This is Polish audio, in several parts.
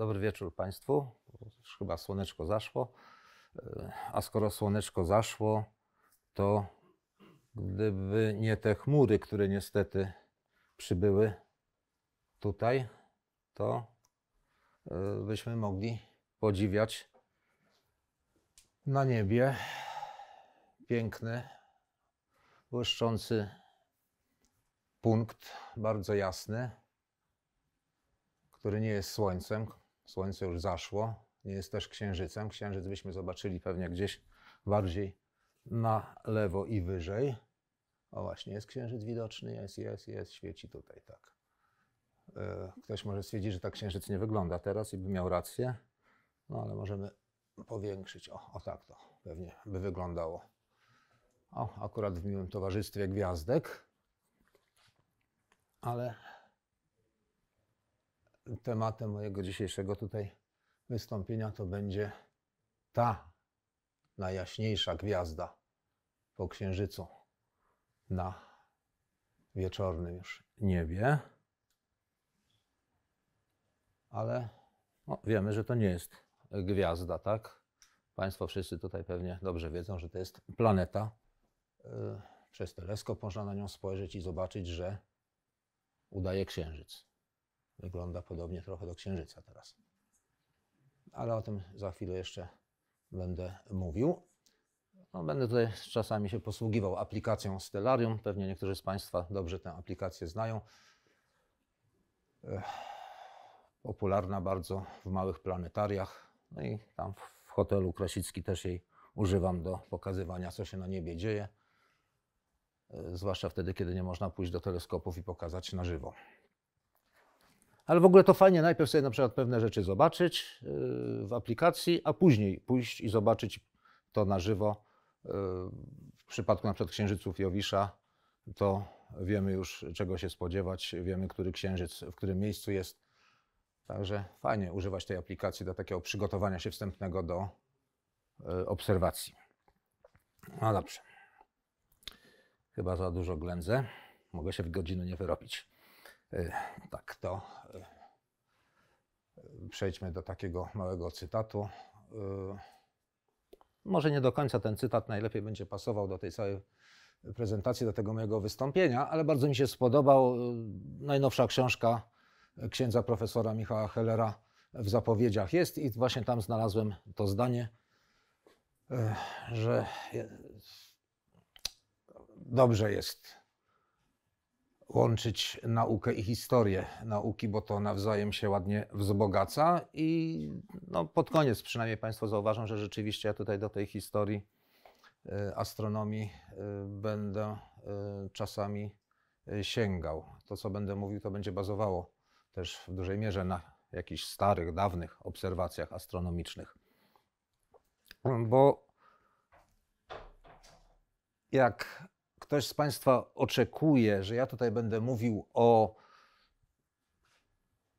Dobry wieczór Państwu. Chyba słoneczko zaszło. E, A skoro słoneczko zaszło, to gdyby nie te chmury, które niestety przybyły tutaj, to e, byśmy mogli podziwiać na niebie piękny, błyszczący punkt, bardzo jasny, który nie jest słońcem. Słońce już zaszło, nie jest też księżycem. Księżyc byśmy zobaczyli pewnie gdzieś bardziej na lewo i wyżej. O właśnie, jest księżyc widoczny, jest, jest, jest, świeci tutaj, tak. E, Ktoś może stwierdzić, że tak księżyc nie wygląda teraz i by miał rację, no ale możemy powiększyć. O, o tak to pewnie by wyglądało. O, akurat w miłym towarzystwie gwiazdek. Ale tematem mojego dzisiejszego tutaj wystąpienia to będzie ta najjaśniejsza gwiazda po księżycu na wieczornym już niebie. Ale no, wiemy, że to nie jest gwiazda, tak? Państwo wszyscy tutaj pewnie dobrze wiedzą, że to jest planeta. Yy, Przez teleskop można na nią spojrzeć i zobaczyć, że udaje księżyc. Wygląda podobnie trochę do księżyca teraz. Ale o tym za chwilę jeszcze będę mówił. No, będę tutaj czasami się posługiwał aplikacją Stellarium. Pewnie niektórzy z Państwa dobrze tę aplikację znają. Ech, Popularna bardzo w małych planetariach. No i tam w hotelu Krasicki też jej używam do pokazywania, co się na niebie dzieje. E, Zwłaszcza wtedy, kiedy nie można pójść do teleskopów i pokazać na żywo. Ale w ogóle to fajnie najpierw sobie na przykład pewne rzeczy zobaczyć yy, w aplikacji, a później pójść i zobaczyć to na żywo. Yy, W przypadku na przykład księżyców Jowisza to wiemy już czego się spodziewać, wiemy który księżyc w którym miejscu jest. Także fajnie używać tej aplikacji do takiego przygotowania się wstępnego do yy, obserwacji. No dobrze. Chyba za dużo ględzę. Mogę się w godzinę nie wyrobić. Y, Tak, to y, przejdźmy do takiego małego cytatu. Y, Może nie do końca ten cytat najlepiej będzie pasował do tej całej prezentacji, do tego mojego wystąpienia, ale bardzo mi się spodobał. Najnowsza książka księdza profesora Michała Hellera w zapowiedziach jest i właśnie tam znalazłem to zdanie, że dobrze jest łączyć naukę i historię nauki, bo to nawzajem się ładnie wzbogaca. I no, pod koniec przynajmniej Państwo zauważą, że rzeczywiście ja tutaj do tej historii y, astronomii y, będę y, czasami sięgał. To, co będę mówił, to będzie bazowało też w dużej mierze na jakichś starych, dawnych obserwacjach astronomicznych. Bo jak ktoś z Państwa oczekuje, że ja tutaj będę mówił o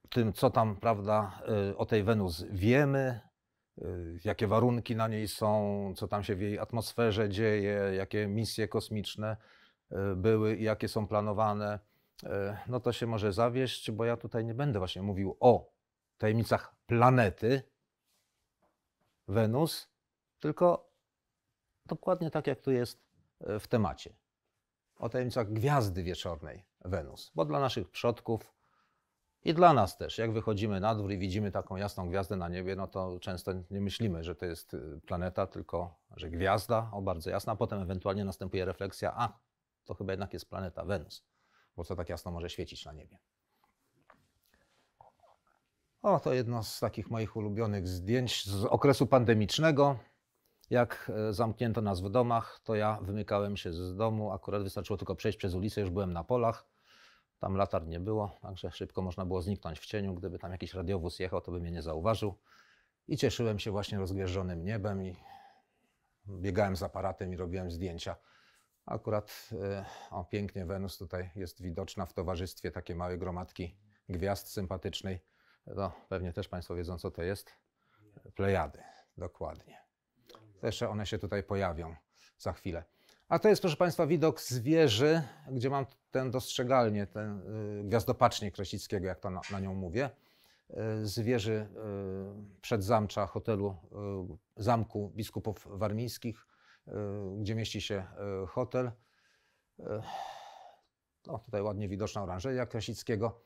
tym, co tam, prawda, y, o tej Wenus wiemy, y, jakie warunki na niej są, co tam się w jej atmosferze dzieje, jakie misje kosmiczne y, były i jakie są planowane, no to się może zawieść, bo ja tutaj nie będę właśnie mówił o tajemnicach planety Wenus, tylko dokładnie tak, jak tu jest w temacie o tajemnicach gwiazdy wieczornej Wenus. Bo dla naszych przodków i dla nas też, jak wychodzimy na dwór i widzimy taką jasną gwiazdę na niebie, no to często nie myślimy, że to jest y, planeta, tylko że gwiazda, o bardzo jasna. Potem ewentualnie następuje refleksja, a to chyba jednak jest planeta Wenus, bo co tak jasno może świecić na niebie. O, to jedno z takich moich ulubionych zdjęć z okresu pandemicznego. Jak e, zamknięto nas w domach, to ja wymykałem się z domu. Akurat wystarczyło tylko przejść przez ulicę, już byłem na polach. Tam latarń nie było, także szybko można było zniknąć w cieniu. Gdyby tam jakiś radiowóz jechał, to by mnie nie zauważył. I cieszyłem się właśnie rozgwieżdżonym niebem i biegałem z aparatem i robiłem zdjęcia. Akurat e, o, pięknie Wenus tutaj jest widoczna w towarzystwie takiej małej gromadki gwiazd sympatycznej. No, pewnie też Państwo wiedzą, co to jest. Plejady, dokładnie. Jeszcze one się tutaj pojawią za chwilę. A to jest, proszę Państwa, widok z wieży, gdzie mam tę dostrzegalnię, tę y, gwiazdopacznię Krasickiego, jak to na, na nią mówię. e, z wieży e, przedzamcza hotelu, zamku biskupów warmińskich, gdzie mieści się hotel. No, tutaj ładnie widoczna oranżeria Krasickiego.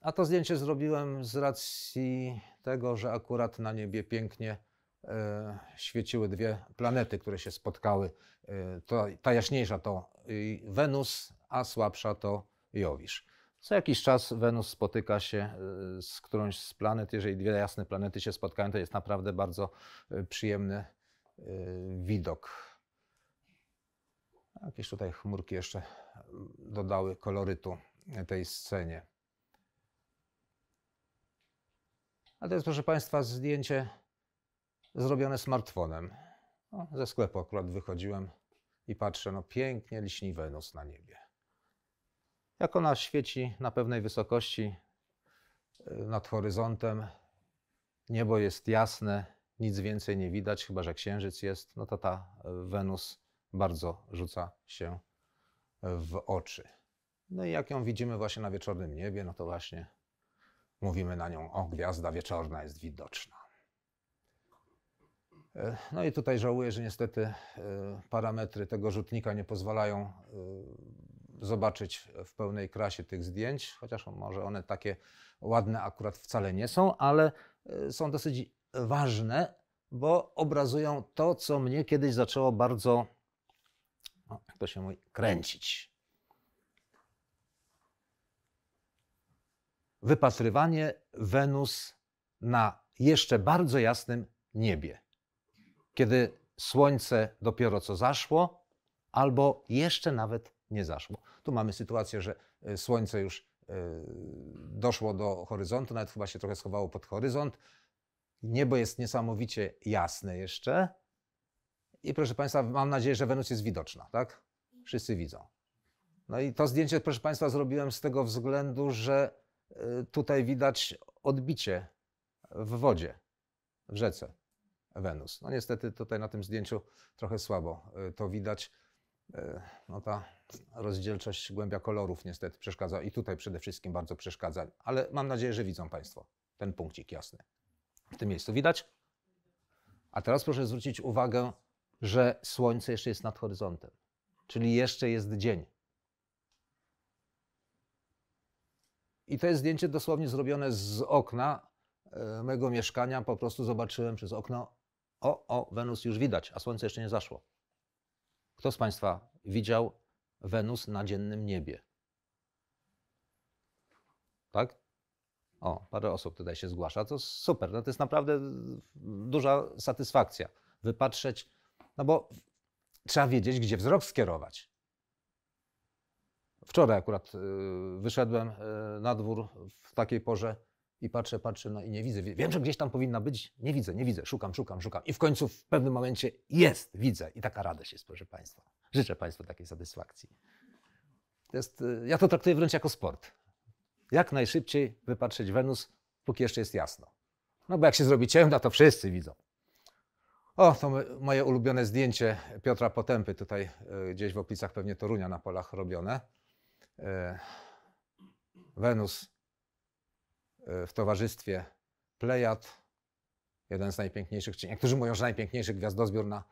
A to zdjęcie zrobiłem z racji tego, że akurat na niebie pięknie świeciły dwie planety, które się spotkały. E, To, ta jaśniejsza to Wenus, a słabsza to Jowisz. Co jakiś czas Wenus spotyka się e, z którąś z planet. Jeżeli dwie jasne planety się spotkają, to jest naprawdę bardzo e, przyjemny e, widok. Jakieś tutaj chmurki jeszcze dodały kolorytu tej scenie. A to jest, proszę Państwa, zdjęcie zrobione smartfonem. No, ze sklepu akurat wychodziłem i patrzę, no pięknie liśni Wenus na niebie. Jak ona świeci na pewnej wysokości y, nad horyzontem, niebo jest jasne, nic więcej nie widać, chyba że księżyc jest, no to ta y, Wenus bardzo rzuca się w oczy. No i jak ją widzimy właśnie na wieczornym niebie, no to właśnie mówimy na nią, o gwiazda wieczorna jest widoczna. E, No i tutaj żałuję, że niestety e, parametry tego rzutnika nie pozwalają e, zobaczyć w pełnej krasie tych zdjęć, chociaż może one takie ładne akurat wcale nie są, ale są dosyć ważne, bo obrazują to, co mnie kiedyś zaczęło bardzo, no, jak to się mówi, kręcić. Wypatrywanie Wenus na jeszcze bardzo jasnym niebie kiedy słońce dopiero co zaszło, albo jeszcze nawet nie zaszło. Tu mamy sytuację, że e, słońce już e, doszło do horyzontu, nawet chyba się trochę schowało pod horyzont. Niebo jest niesamowicie jasne jeszcze. I proszę Państwa, mam nadzieję, że Wenus jest widoczna, tak? Wszyscy widzą. No i to zdjęcie, proszę Państwa, zrobiłem z tego względu, że e, tutaj widać odbicie w wodzie, w rzece. Wenus. No niestety tutaj na tym zdjęciu trochę słabo y, to widać. Y, No ta rozdzielczość, głębia kolorów niestety przeszkadza i tutaj przede wszystkim bardzo przeszkadza, ale mam nadzieję, że widzą Państwo ten punkcik jasny. W tym miejscu widać? A teraz proszę zwrócić uwagę, że słońce jeszcze jest nad horyzontem, czyli jeszcze jest dzień. I to jest zdjęcie dosłownie zrobione z okna e, mego mieszkania. Po prostu zobaczyłem przez okno, o, o, Wenus już widać, a słońce jeszcze nie zaszło. Kto z Państwa widział Wenus na dziennym niebie? Tak? O, parę osób tutaj się zgłasza. To super. No to jest naprawdę duża satysfakcja wypatrzeć, no bo trzeba wiedzieć, gdzie wzrok skierować. Wczoraj akurat y, wyszedłem y, na dwór w takiej porze i patrzę, patrzę, no i nie widzę. Wiem, że gdzieś tam powinna być. Nie widzę, nie widzę. Szukam, szukam, szukam. I w końcu w pewnym momencie jest, widzę. I taka radość jest, proszę Państwa. Życzę Państwu takiej satysfakcji. To jest, y, ja to traktuję wręcz jako sport. Jak najszybciej wypatrzeć Wenus, póki jeszcze jest jasno. No bo jak się zrobi ciemno, to wszyscy widzą. O, to moje ulubione zdjęcie Piotra Potępy, tutaj y, gdzieś w okolicach pewnie Torunia na polach robione. E, Wenus w towarzystwie Plejad, jeden z najpiękniejszych, czy niektórzy mówią, że najpiękniejszy gwiazdozbiór na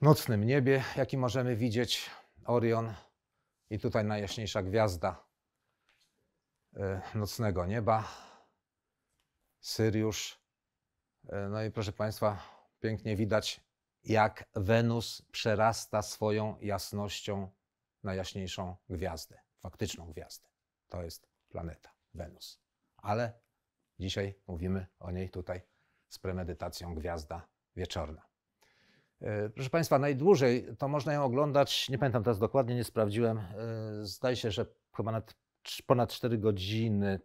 nocnym niebie, jaki możemy widzieć, Orion i tutaj najjaśniejsza gwiazda e, nocnego nieba, Syriusz. E, No i proszę Państwa, pięknie widać, jak Wenus przerasta swoją jasnością najjaśniejszą gwiazdę, faktyczną gwiazdę. To jest planeta Wenus. Ale dzisiaj mówimy o niej tutaj z premedytacją gwiazda wieczorna. E, Proszę Państwa, najdłużej to można ją oglądać, nie pamiętam teraz dokładnie, nie sprawdziłem. e, Zdaje się, że chyba nad, ponad 4 godziny,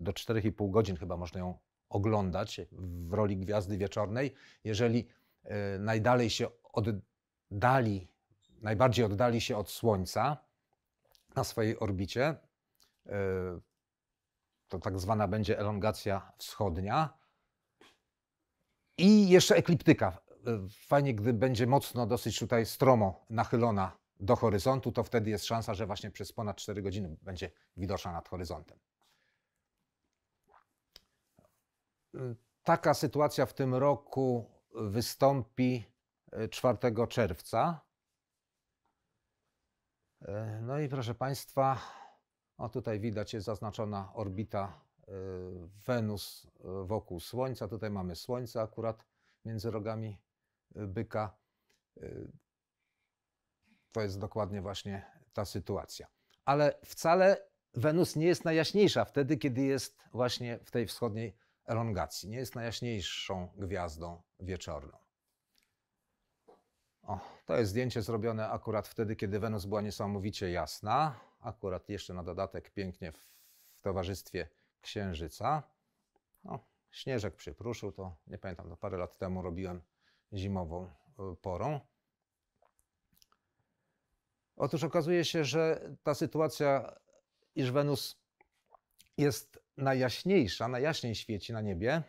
do 4,5 godzin chyba można ją oglądać w roli gwiazdy wieczornej. Jeżeli e, najdalej się oddali, najbardziej oddali się od Słońca na swojej orbicie, to tak zwana będzie elongacja wschodnia. I jeszcze ekliptyka. E, Fajnie, gdy będzie mocno, dosyć tutaj stromo nachylona do horyzontu, to wtedy jest szansa, że właśnie przez ponad 4 godziny będzie widoczna nad horyzontem. Taka sytuacja w tym roku wystąpi e, 4 czerwca. E, No i proszę Państwa, o tutaj widać jest zaznaczona orbita e, Wenus e, wokół Słońca. Tutaj mamy Słońce akurat między rogami e, byka. To jest dokładnie właśnie ta sytuacja. Ale wcale Wenus nie jest najjaśniejsza wtedy, kiedy jest właśnie w tej wschodniej elongacji. Nie jest najjaśniejszą gwiazdą wieczorną. O, to jest zdjęcie zrobione akurat wtedy, kiedy Wenus była niesamowicie jasna. Akurat jeszcze na dodatek pięknie w, towarzystwie Księżyca. O, śnieżek przypruszył, to nie pamiętam, to parę lat temu robiłem zimową y, porą. Otóż okazuje się, że ta sytuacja, iż Wenus jest najjaśniejsza, najjaśniej świeci na niebie,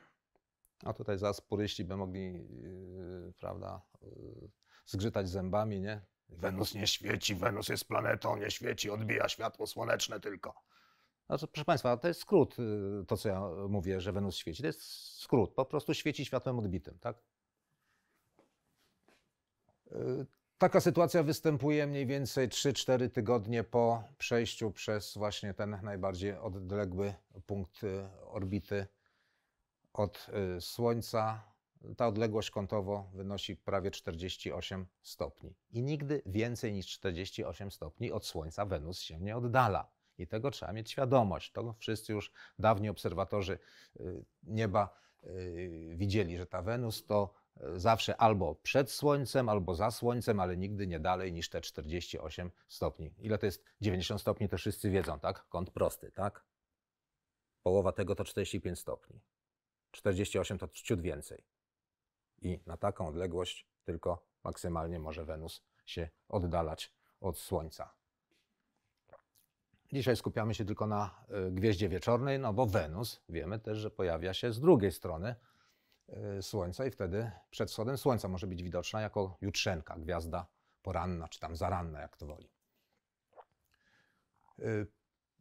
a tutaj zaraz puryści by mogli, yy, prawda, yy, zgrzytać zębami, nie? Wenus nie świeci, Wenus jest planetą, nie świeci, odbija światło słoneczne tylko. Znaczy, proszę Państwa, to jest skrót, yy, to co ja mówię, że Wenus świeci. To jest skrót, po prostu świeci światłem odbitym, tak? Yy, Taka sytuacja występuje mniej więcej 3-4 tygodnie po przejściu przez właśnie ten najbardziej odległy punkt y, orbity od y, Słońca. Ta odległość kątowo wynosi prawie 48 stopni. I nigdy więcej niż 48 stopni od Słońca Wenus się nie oddala. I tego trzeba mieć świadomość. To wszyscy już dawni obserwatorzy y, nieba y, widzieli, że ta Wenus to y, zawsze albo przed Słońcem, albo za Słońcem, ale nigdy nie dalej niż te 48 stopni. Ile to jest 90 stopni, to wszyscy wiedzą, tak? Kąt prosty, tak? Połowa tego to 45 stopni. 48 to ciut więcej. I na taką odległość tylko maksymalnie może Wenus się oddalać od Słońca. Dzisiaj skupiamy się tylko na y, gwieździe wieczornej, no bo Wenus wiemy też, że pojawia się z drugiej strony y, Słońca i wtedy przed wschodem Słońca może być widoczna jako jutrzenka, gwiazda poranna czy tam zaranna, jak to woli. Y,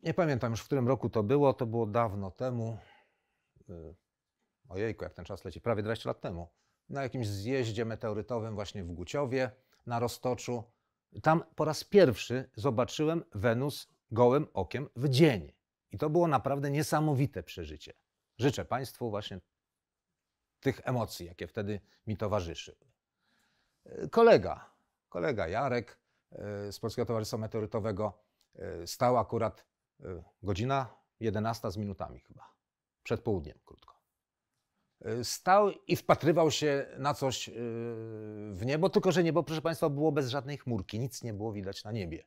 Nie pamiętam już, w którym roku to było, to było dawno temu. Ojejku, jak ten czas leci, prawie 20 lat temu. Na jakimś zjeździe meteorytowym właśnie w Guciowie, na Roztoczu. Tam po raz pierwszy zobaczyłem Wenus gołym okiem w dzień. I to było naprawdę niesamowite przeżycie. Życzę Państwu właśnie tych emocji, jakie wtedy mi towarzyszyły. Y, Kolega, kolega Jarek y, z Polskiego Towarzystwa Meteorytowego y, stał akurat godzina 11 z minutami chyba, przed południem krótko. Y, Stał i wpatrywał się na coś y, w niebo, tylko że niebo, proszę Państwa, było bez żadnej chmurki, nic nie było widać na niebie.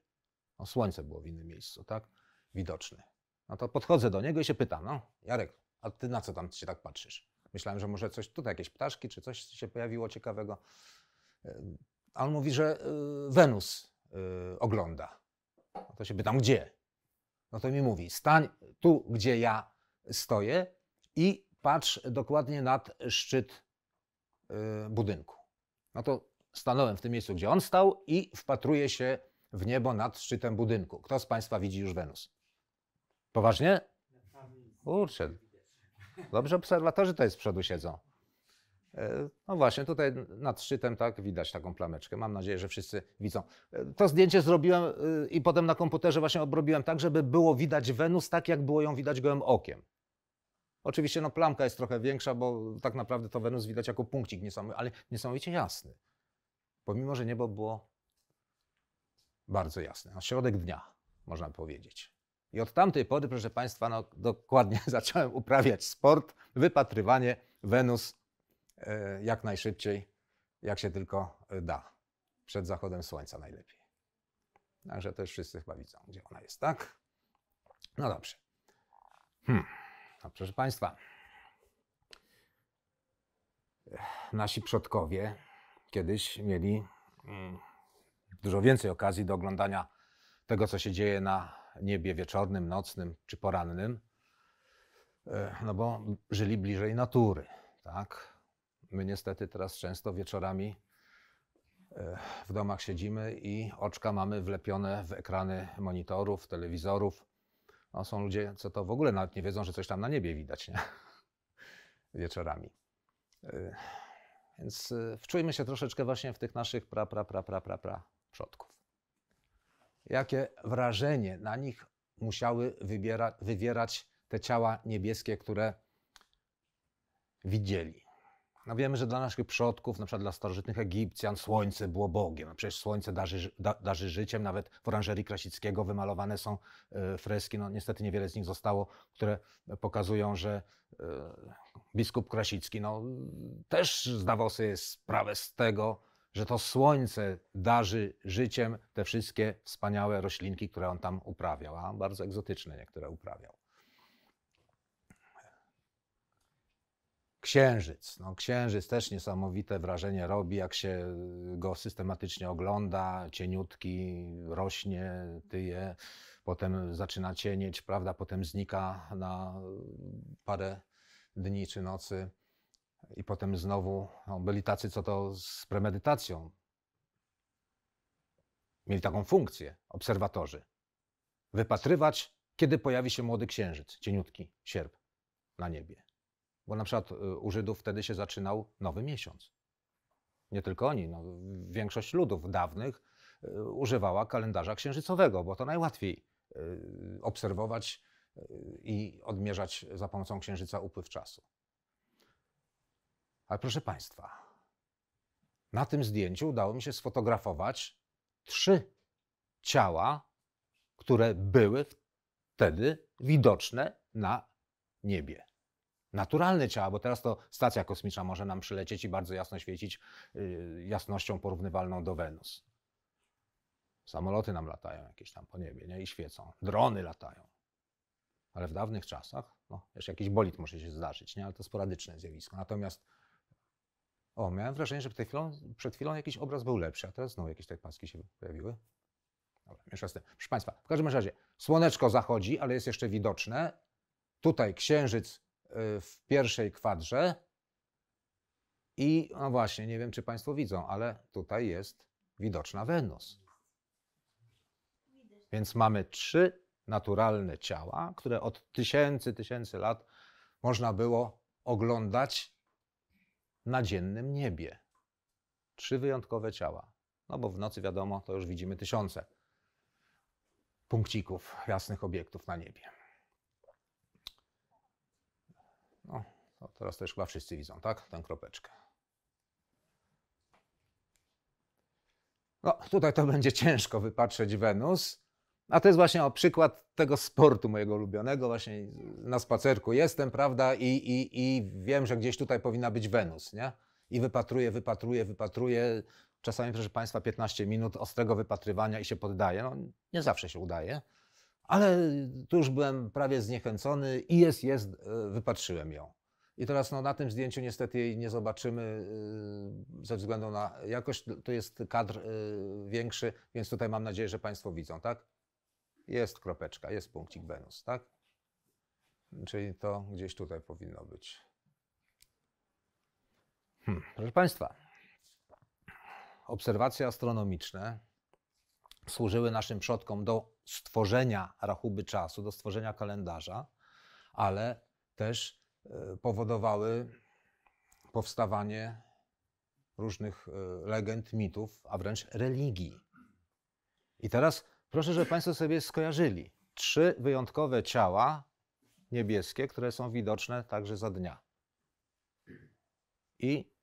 No, słońce było w innym miejscu, tak? Widoczne. No to podchodzę do niego i się pytam, no Jarek, a ty na co tam się tak patrzysz? Myślałem, że może coś, tutaj jakieś ptaszki, czy coś się pojawiło ciekawego. Y, A on mówi, że Wenus ogląda. No to się pytam, gdzie? No to mi mówi, stań tu, gdzie ja stoję i patrz dokładnie nad szczyt y, budynku. No to stanąłem w tym miejscu, gdzie on stał i wpatruję się w niebo nad szczytem budynku. Kto z Państwa widzi już Wenus? Poważnie? Kurczę. Dobrze obserwatorzy tutaj z przodu siedzą. E, No właśnie, tutaj nad szczytem tak widać taką plameczkę. Mam nadzieję, że wszyscy widzą. E, To zdjęcie zrobiłem y, i potem na komputerze właśnie obrobiłem tak, żeby było widać Wenus tak, jak było ją widać gołym okiem. Oczywiście no, plamka jest trochę większa, bo tak naprawdę to Wenus widać jako punkcik, niesamowicie, ale niesamowicie jasny. Pomimo, że niebo było bardzo jasne. Na środek dnia, można powiedzieć. I od tamtej pory, proszę Państwa, no, dokładnie zacząłem uprawiać sport, wypatrywanie Wenus e, jak najszybciej, jak się tylko e, da. Przed zachodem słońca najlepiej. Także już wszyscy chyba widzą, gdzie ona jest, tak? No dobrze. Hmm. No, proszę Państwa, nasi przodkowie kiedyś mieli mm, dużo więcej okazji do oglądania tego, co się dzieje na niebie wieczornym, nocnym czy porannym, e, no bo żyli bliżej natury, tak? My niestety teraz często wieczorami e, w domach siedzimy i oczka mamy wlepione w ekrany monitorów, telewizorów. No, są ludzie, co to w ogóle nawet nie wiedzą, że coś tam na niebie widać, nie? wieczorami. Y, Więc y, wczujmy się troszeczkę właśnie w tych naszych pra, pra, pra, pra, pra, pra przodków. Jakie wrażenie na nich musiały wybiera, wywierać te ciała niebieskie, które widzieli. No wiemy, że dla naszych przodków, na przykład dla starożytnych Egipcjan, słońce było Bogiem. No przecież słońce darzy, da, darzy życiem. Nawet w oranżerii Krasickiego wymalowane są e, freski. No niestety niewiele z nich zostało, które pokazują, że e, biskup Krasicki no, też zdawał sobie sprawę z tego, że to słońce darzy życiem te wszystkie wspaniałe roślinki, które on tam uprawiał, a bardzo egzotyczne niektóre uprawiał. Księżyc. No, księżyc też niesamowite wrażenie robi, jak się go systematycznie ogląda. Cieniutki, rośnie, tyje, potem zaczyna cienieć, prawda? Potem znika na parę dni czy nocy. I potem znowu no, byli tacy, co to z premedytacją. Mieli taką funkcję, obserwatorzy. Wypatrywać, kiedy pojawi się młody księżyc, cieniutki sierp na niebie. Bo na przykład y, u Żydów wtedy się zaczynał nowy miesiąc. Nie tylko oni, no, większość ludów dawnych y, używała kalendarza księżycowego, bo to najłatwiej y, obserwować i odmierzać za pomocą księżyca upływ czasu. Ale proszę Państwa, na tym zdjęciu udało mi się sfotografować trzy ciała, które były wtedy widoczne na niebie. Naturalne ciała, bo teraz to stacja kosmiczna może nam przylecieć i bardzo jasno świecić yy, jasnością porównywalną do Wenus. Samoloty nam latają jakieś tam po niebie nie? i świecą. Drony latają. Ale w dawnych czasach, no, jeszcze jakiś bolid może się zdarzyć, nie? ale to sporadyczne zjawisko. Natomiast o, miałem wrażenie, że przed chwilą, przed chwilą jakiś obraz był lepszy, a teraz znowu jakieś te paski się pojawiły. Dobra, mniejsza z tym. Proszę Państwa, w każdym razie słoneczko zachodzi, ale jest jeszcze widoczne. Tutaj księżyc y, w pierwszej kwadrze. I no właśnie, nie wiem, czy Państwo widzą, ale tutaj jest widoczna Wenus. Więc mamy trzy naturalne ciała, które od tysięcy, tysięcy lat można było oglądać na dziennym niebie. Trzy wyjątkowe ciała. No bo w nocy, wiadomo, to już widzimy tysiące punkcików, jasnych obiektów na niebie. No, to teraz też chyba wszyscy widzą, tak? Tę kropeczkę. No, tutaj to będzie ciężko wypatrzeć Wenus. A to jest właśnie o przykład tego sportu mojego ulubionego. Właśnie na spacerku jestem, prawda? I, i, I wiem, że gdzieś tutaj powinna być Wenus, nie? I wypatruję, wypatruję, wypatruję. Czasami, proszę Państwa, 15 minut ostrego wypatrywania i się poddaję. No, nie zawsze się udaje, ale tu już byłem prawie zniechęcony i jest, jest, e, wypatrzyłem ją. I teraz no, na tym zdjęciu niestety jej nie zobaczymy y, ze względu na jakość. To jest kadr y, większy, więc tutaj mam nadzieję, że Państwo widzą, tak? Jest kropeczka, jest punkcik Wenus, tak? Czyli to gdzieś tutaj powinno być. Hmm. Proszę Państwa, obserwacje astronomiczne służyły naszym przodkom do stworzenia rachuby czasu, do stworzenia kalendarza, ale też e, powodowały powstawanie różnych e, legend, mitów, a wręcz religii. I teraz proszę, żeby Państwo sobie skojarzyli trzy wyjątkowe ciała niebieskie, które są widoczne także za dnia. I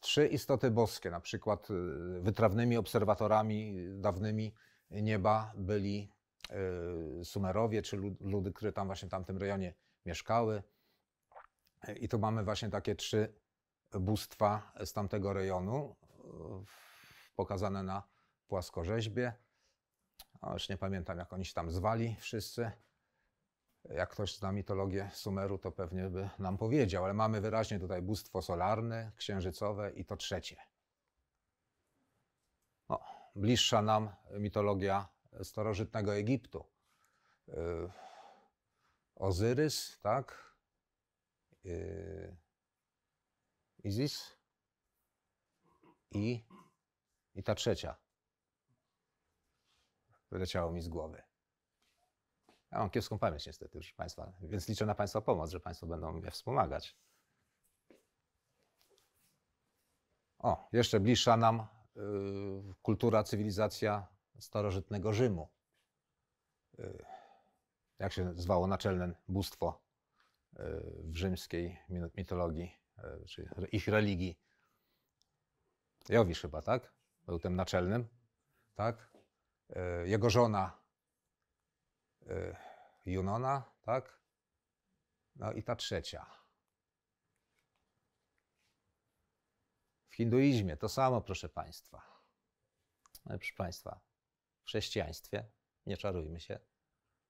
trzy istoty boskie, na przykład y, wytrawnymi obserwatorami dawnymi nieba byli y, Sumerowie, czy lud- ludy, które tam właśnie w tamtym rejonie mieszkały. I tu mamy właśnie takie trzy bóstwa z tamtego rejonu, pokazane na płaskorzeźbie. O, już nie pamiętam, jak oni się tam zwali wszyscy. Jak ktoś zna mitologię Sumeru, to pewnie by nam powiedział, ale mamy wyraźnie tutaj bóstwo solarne, księżycowe i to trzecie. Bliższa nam mitologia starożytnego Egiptu. Yy, Ozyrys, tak? Yy, Izis i, i ta trzecia. Wyleciało mi z głowy. Ja mam kiepską pamięć niestety, proszę Państwa, więc liczę na Państwa pomoc, że Państwo będą mnie wspomagać. O, jeszcze bliższa nam kultura, cywilizacja starożytnego Rzymu. Y, jak się zwało naczelne bóstwo y, w rzymskiej mi- mitologii, y, czy ich religii? Jowisz chyba, tak? Był tym naczelnym, tak? Y, Jego żona y, Junona, tak? No i ta trzecia. W hinduizmie to samo, proszę Państwa. Ale proszę Państwa, w chrześcijaństwie, nie czarujmy się,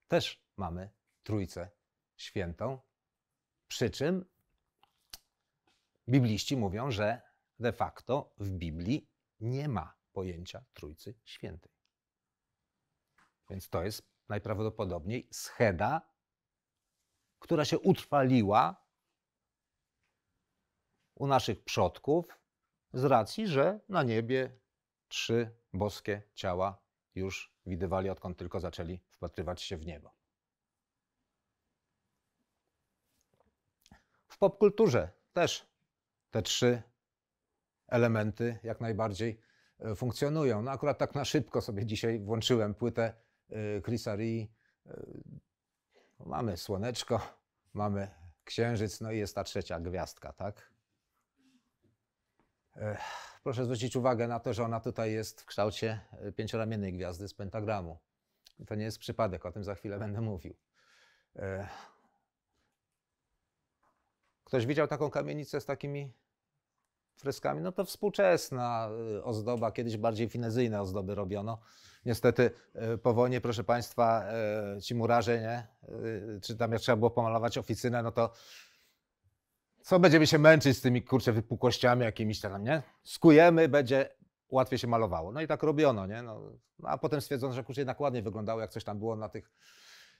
też mamy Trójcę Świętą. Przy czym bibliści mówią, że de facto w Biblii nie ma pojęcia Trójcy Świętej. Więc to jest najprawdopodobniej scheda, która się utrwaliła u naszych przodków z racji, że na niebie trzy boskie ciała już widywali, odkąd tylko zaczęli wpatrywać się w niebo. W popkulturze też te trzy elementy jak najbardziej e, funkcjonują. No akurat tak na szybko sobie dzisiaj włączyłem płytę e, Chrisa Ree. E, Mamy słoneczko, mamy księżyc, no i jest ta trzecia gwiazdka, tak? Proszę zwrócić uwagę na to, że ona tutaj jest w kształcie e, pięcioramiennej gwiazdy z pentagramu. To nie jest przypadek, o tym za chwilę będę mówił. Ktoś widział taką kamienicę z takimi freskami? No to współczesna y, ozdoba, kiedyś bardziej finezyjne ozdoby robiono. Niestety y, po wojnie, proszę Państwa, ci murarze, nie? Czy tam jak trzeba było pomalować oficynę, no to co będziemy się męczyć z tymi kurczę wypukłościami jakimiś tam, nie? Skujemy, będzie łatwiej się malowało. No i tak robiono, nie? No, no a potem stwierdzono, że kurczę jednak ładnie wyglądało, jak coś tam było na tych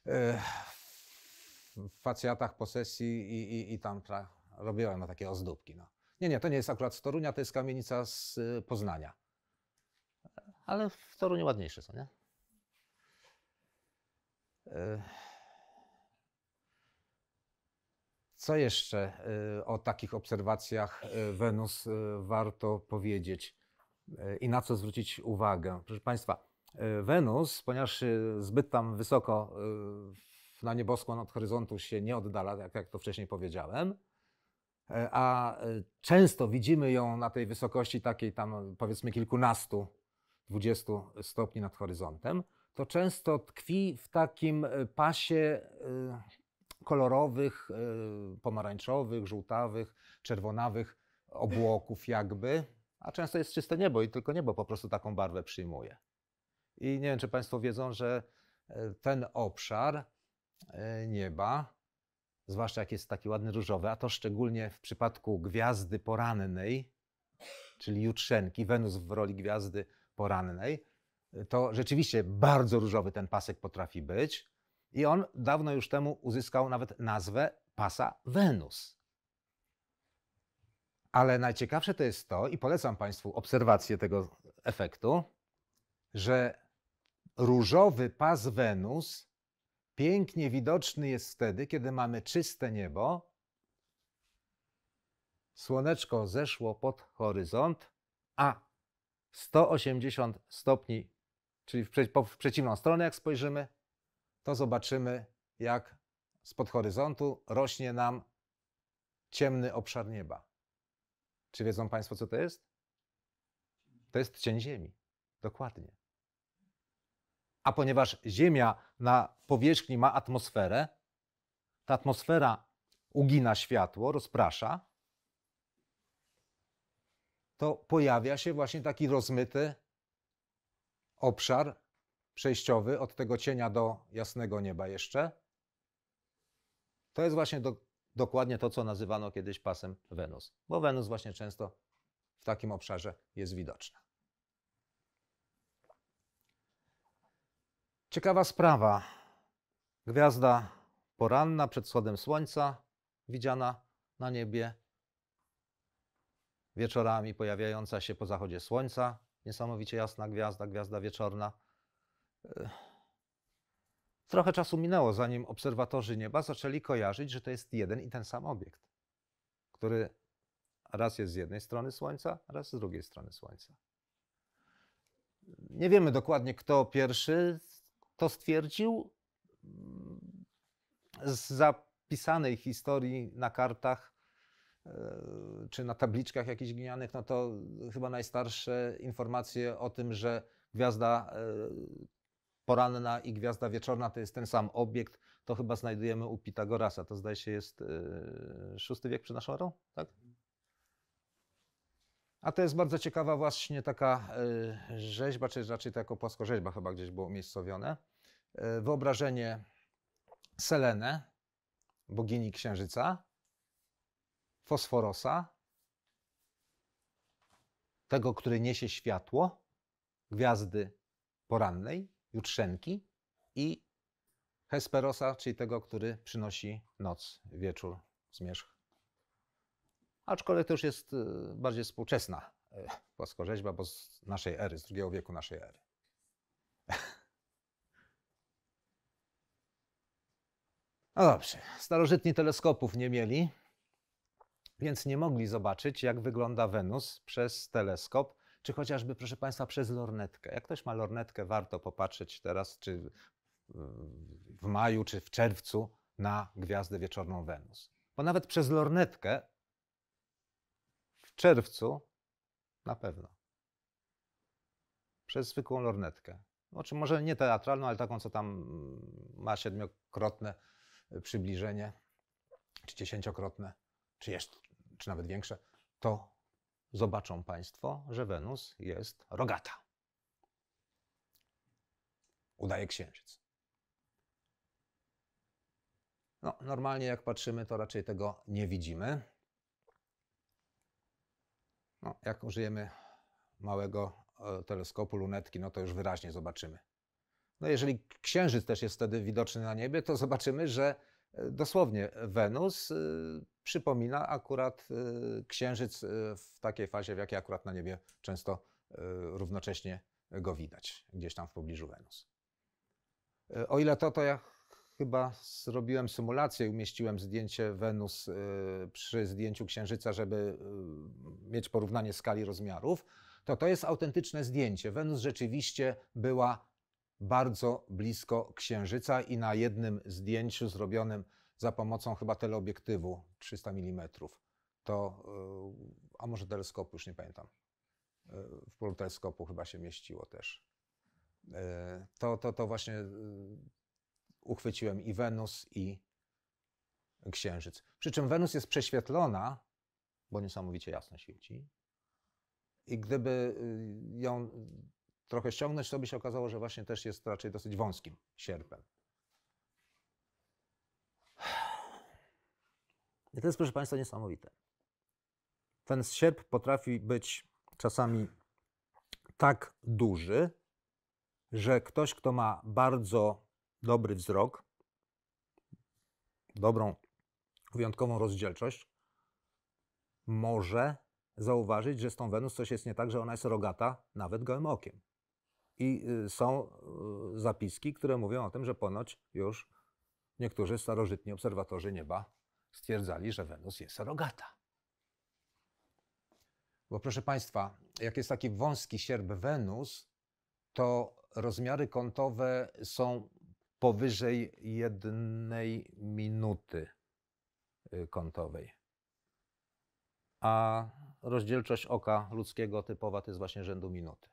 e, facjatach posesji i, i, i tam tra, robiłem na takie ozdóbki. No. Nie, nie, to nie jest akurat z Torunia, to jest kamienica z y, Poznania. Ale w Toruniu ładniejsze są, nie? E, Co jeszcze y, o takich obserwacjach y, Wenus y, warto powiedzieć i na co zwrócić uwagę? Proszę Państwa, Wenus, ponieważ zbyt tam wysoko na nieboskłon od horyzontu się nie oddala, jak, jak to wcześniej powiedziałem, a często widzimy ją na tej wysokości takiej tam powiedzmy kilkunastu, dwudziestu stopni nad horyzontem, to często tkwi w takim pasie kolorowych, y, pomarańczowych, żółtawych, czerwonawych obłoków jakby, a często jest czyste niebo i tylko niebo po prostu taką barwę przyjmuje. I nie wiem, czy Państwo wiedzą, że y, ten obszar y, nieba, zwłaszcza jak jest taki ładny różowy, a to szczególnie w przypadku gwiazdy porannej, czyli jutrzenki, Wenus w roli gwiazdy porannej, to rzeczywiście bardzo różowy ten pasek potrafi być. I on dawno już temu uzyskał nawet nazwę pasa Wenus. Ale najciekawsze to jest to, i polecam Państwu obserwację tego efektu, że różowy pas Wenus pięknie widoczny jest wtedy, kiedy mamy czyste niebo, słoneczko zeszło pod horyzont, a 180 stopni, czyli w, w przeciwną stronę, jak spojrzymy, to zobaczymy, jak spod horyzontu rośnie nam ciemny obszar nieba. Czy wiedzą Państwo, co to jest? To jest cień Ziemi. Dokładnie. A ponieważ Ziemia na powierzchni ma atmosferę, ta atmosfera ugina światło, rozprasza, to pojawia się właśnie taki rozmyty obszar przejściowy od tego cienia do jasnego nieba jeszcze. To jest właśnie do, dokładnie to, co nazywano kiedyś pasem Wenus, bo Wenus właśnie często w takim obszarze jest widoczna. Ciekawa sprawa. Gwiazda poranna przed wschodem słońca, widziana na niebie. Wieczorami pojawiająca się po zachodzie słońca, niesamowicie jasna gwiazda, gwiazda wieczorna. Trochę czasu minęło, zanim obserwatorzy nieba zaczęli kojarzyć, że to jest jeden i ten sam obiekt, który raz jest z jednej strony Słońca, raz z drugiej strony Słońca. Nie wiemy dokładnie, kto pierwszy to stwierdził. Z zapisanej historii na kartach e, czy na tabliczkach jakichś glinianych, no to chyba najstarsze informacje o tym, że gwiazda e, poranna i gwiazda wieczorna to jest ten sam obiekt, to chyba znajdujemy u Pitagorasa. To zdaje się jest VI wiek przed naszą erą, tak? A to jest bardzo ciekawa właśnie taka y, rzeźba, czy raczej to jako płaskorzeźba chyba gdzieś było umiejscowione. Y, wyobrażenie Selene, bogini księżyca, Fosforosa, tego, który niesie światło, gwiazdy porannej, jutrzenki i Hesperosa, czyli tego, który przynosi noc, wieczór, zmierzch. Aczkolwiek to już jest y, bardziej współczesna y, płaskorzeźba, bo z naszej ery, z drugiego wieku naszej ery. No dobrze, starożytni teleskopów nie mieli, więc nie mogli zobaczyć, jak wygląda Wenus przez teleskop, czy chociażby, proszę Państwa, przez lornetkę. Jak ktoś ma lornetkę, warto popatrzeć teraz, czy w maju, czy w czerwcu na gwiazdę wieczorną Wenus. Bo nawet przez lornetkę w czerwcu na pewno. Przez zwykłą lornetkę. Znaczy może nie teatralną, ale taką, co tam mm, ma siedmiokrotne y, przybliżenie, czy dziesięciokrotne, czy, jeszcze, czy nawet większe, to zobaczą Państwo, że Wenus jest rogata. Udaje księżyc. No, normalnie jak patrzymy, to raczej tego nie widzimy. No, jak użyjemy małego e, teleskopu, lunetki, no to już wyraźnie zobaczymy. No jeżeli księżyc też jest wtedy widoczny na niebie, to zobaczymy, że e, dosłownie Wenus e, przypomina akurat księżyc w takiej fazie, w jakiej akurat na niebie często równocześnie go widać, gdzieś tam w pobliżu Wenus. O ile to, to ja chyba zrobiłem symulację, umieściłem zdjęcie Wenus y, przy zdjęciu Księżyca, żeby y, mieć porównanie skali rozmiarów, to to jest autentyczne zdjęcie. Wenus rzeczywiście była bardzo blisko Księżyca i na jednym zdjęciu zrobionym za pomocą chyba teleobiektywu 300 mm, to, y, a może teleskopu, już nie pamiętam, w polu teleskopu chyba się mieściło też. To, to, to właśnie uchwyciłem i Wenus, i Księżyc. Przy czym Wenus jest prześwietlona, bo niesamowicie jasno świeci. I gdyby y, ją trochę ściągnąć, to by się okazało, że właśnie też jest raczej dosyć wąskim sierpem. I to jest, proszę Państwa, niesamowite. Ten sierp potrafi być czasami tak duży, że ktoś, kto ma bardzo dobry wzrok, dobrą, wyjątkową rozdzielczość, może zauważyć, że z tą Wenus coś jest nie tak, że ona jest rogata nawet gołym okiem. I y, są y, zapiski, które mówią o tym, że ponoć już niektórzy starożytni obserwatorzy nieba stwierdzali, że Wenus jest rogata. Bo proszę Państwa, jak jest taki wąski sierp Wenus, to rozmiary kątowe są powyżej jednej minuty y, kątowej. A rozdzielczość oka ludzkiego typowa to jest właśnie rzędu minuty.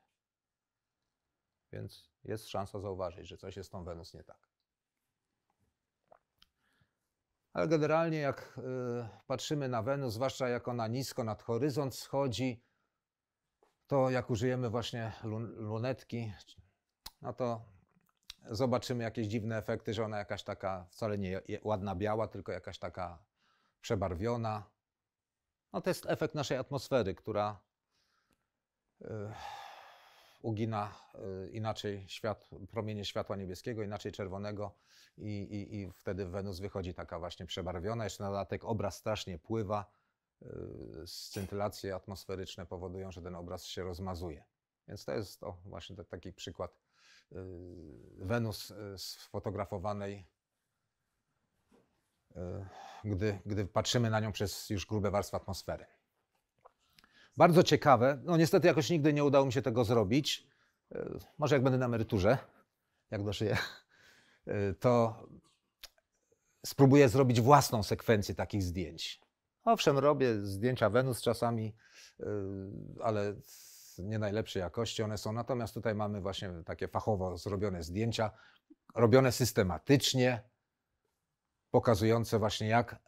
Więc jest szansa zauważyć, że coś jest z tą Wenus nie tak. Ale generalnie, jak y, patrzymy na Wenus, zwłaszcza jak ona nisko nad horyzont schodzi, to jak użyjemy właśnie lunetki, no to zobaczymy jakieś dziwne efekty, że ona jakaś taka wcale nie ładna biała, tylko jakaś taka przebarwiona. No to jest efekt naszej atmosfery, która y, ugina y, inaczej świat, promienie światła niebieskiego, inaczej czerwonego i, i, i wtedy Wenus wychodzi taka właśnie przebarwiona. Jeszcze na dodatek obraz strasznie pływa. Y, scintylacje atmosferyczne powodują, że ten obraz się rozmazuje. Więc to jest to właśnie taki przykład Wenus y, sfotografowanej, y, gdy, gdy patrzymy na nią przez już grube warstwy atmosfery. Bardzo ciekawe, no niestety jakoś nigdy nie udało mi się tego zrobić. Może jak będę na emeryturze, jak dożyję, to spróbuję zrobić własną sekwencję takich zdjęć. Owszem, robię zdjęcia Wenus czasami, ale nie najlepszej jakości one są. Natomiast tutaj mamy właśnie takie fachowo zrobione zdjęcia, robione systematycznie, pokazujące właśnie jak e,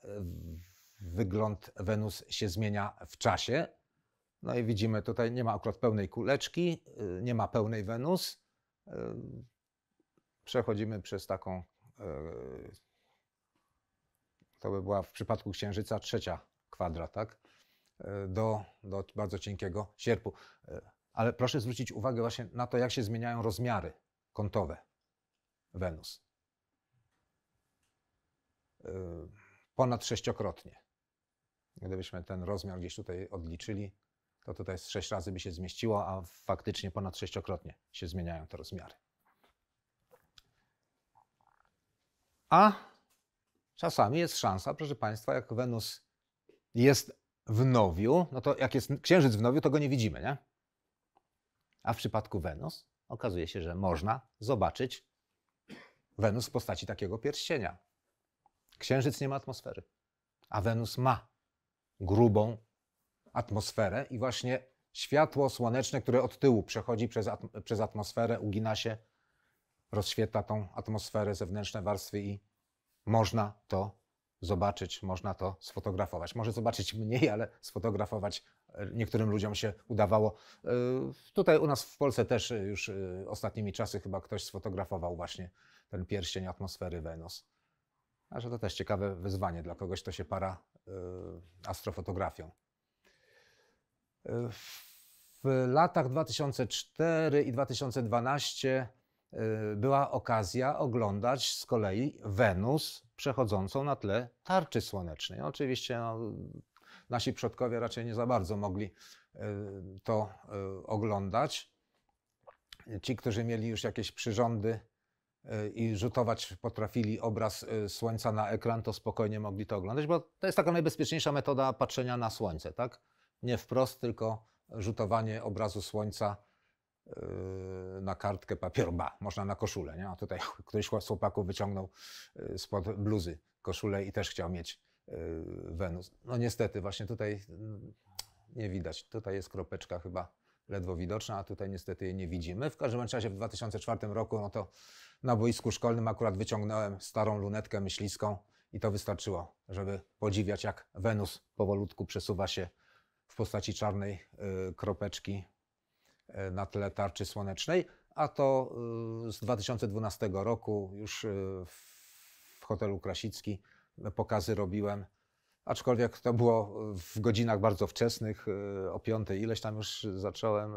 wygląd Wenus się zmienia w czasie. No i widzimy tutaj nie ma akurat pełnej kuleczki, e, nie ma pełnej Wenus. E, przechodzimy przez taką, to by była w przypadku Księżyca trzecia kwadra, tak? do, do bardzo cienkiego sierpu. Ale proszę zwrócić uwagę właśnie na to, jak się zmieniają rozmiary kątowe Wenus. Ponad sześciokrotnie. Gdybyśmy ten rozmiar gdzieś tutaj odliczyli, to tutaj z sześć razy by się zmieściło, a faktycznie ponad sześciokrotnie się zmieniają te rozmiary. A czasami jest szansa, proszę Państwa, jak Wenus jest w nowiu, no to jak jest księżyc w nowiu, to go nie widzimy, nie? A w przypadku Wenus okazuje się, że można zobaczyć Wenus w postaci takiego pierścienia. Księżyc nie ma atmosfery, a Wenus ma grubą atmosferę i właśnie światło słoneczne, które od tyłu przechodzi przez, atm przez atmosferę, ugina się, rozświetla tą atmosferę, zewnętrzne warstwy i można to zobaczyć, można to sfotografować. Może zobaczyć mniej, ale sfotografować e, niektórym ludziom się udawało. E, tutaj u nas w Polsce też już e, ostatnimi czasy chyba ktoś sfotografował właśnie ten pierścień atmosfery Wenus. A że to też ciekawe wyzwanie dla kogoś, kto się para astrofotografią. W latach 2004 i 2012 była okazja oglądać z kolei Wenus przechodzącą na tle tarczy słonecznej. Oczywiście no, nasi przodkowie raczej nie za bardzo mogli y, to y, oglądać. Ci, którzy mieli już jakieś przyrządy y, i rzutować potrafili obraz Słońca na ekran, to spokojnie mogli to oglądać, bo to jest taka najbezpieczniejsza metoda patrzenia na Słońce, tak? Nie wprost, tylko rzutowanie obrazu Słońca Yy, na kartkę papieru, ba, można na koszulę, nie? A tutaj ktoś z chłopaków wyciągnął yy, spod bluzy koszulę i też chciał mieć yy, Wenus. No niestety, właśnie tutaj mm, nie widać. Tutaj jest kropeczka chyba ledwo widoczna, a tutaj niestety jej nie widzimy. W każdym razie w 2004 roku, no to na boisku szkolnym akurat wyciągnąłem starą lunetkę myśliską i to wystarczyło, żeby podziwiać, jak Wenus powolutku przesuwa się w postaci czarnej kropeczki E, na tle tarczy słonecznej, a to e, z 2012 roku już w hotelu Krasicki pokazy robiłem. Aczkolwiek to było w godzinach bardzo wczesnych, o piątej ileś tam już zacząłem,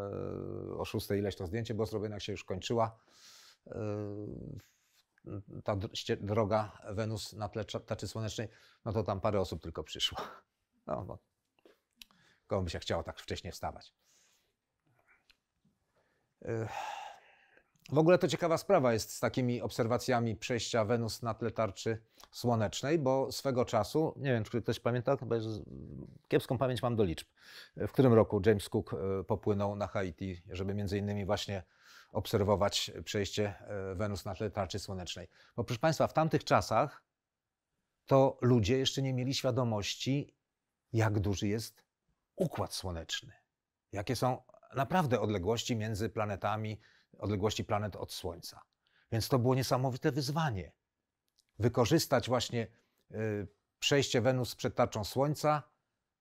o szóstej ileś to zdjęcie było zrobione, jak się już kończyła. Ta droga Wenus na tle tarczy słonecznej, no to tam parę osób tylko przyszło. No, bo komu by się chciało tak wcześnie wstawać. W ogóle to ciekawa sprawa jest z takimi obserwacjami przejścia Wenus na tle tarczy słonecznej, bo swego czasu, nie wiem, czy ktoś pamięta, chyba kiepską pamięć mam do liczb, w którym roku James Cook e, popłynął na Haiti, żeby między innymi właśnie obserwować przejście e, Wenus na tle tarczy słonecznej. Bo proszę Państwa, w tamtych czasach to ludzie jeszcze nie mieli świadomości, jak duży jest układ słoneczny, jakie są naprawdę odległości między planetami, odległości planet od Słońca. Więc to było niesamowite wyzwanie. Wykorzystać właśnie y, przejście Wenus przed tarczą Słońca,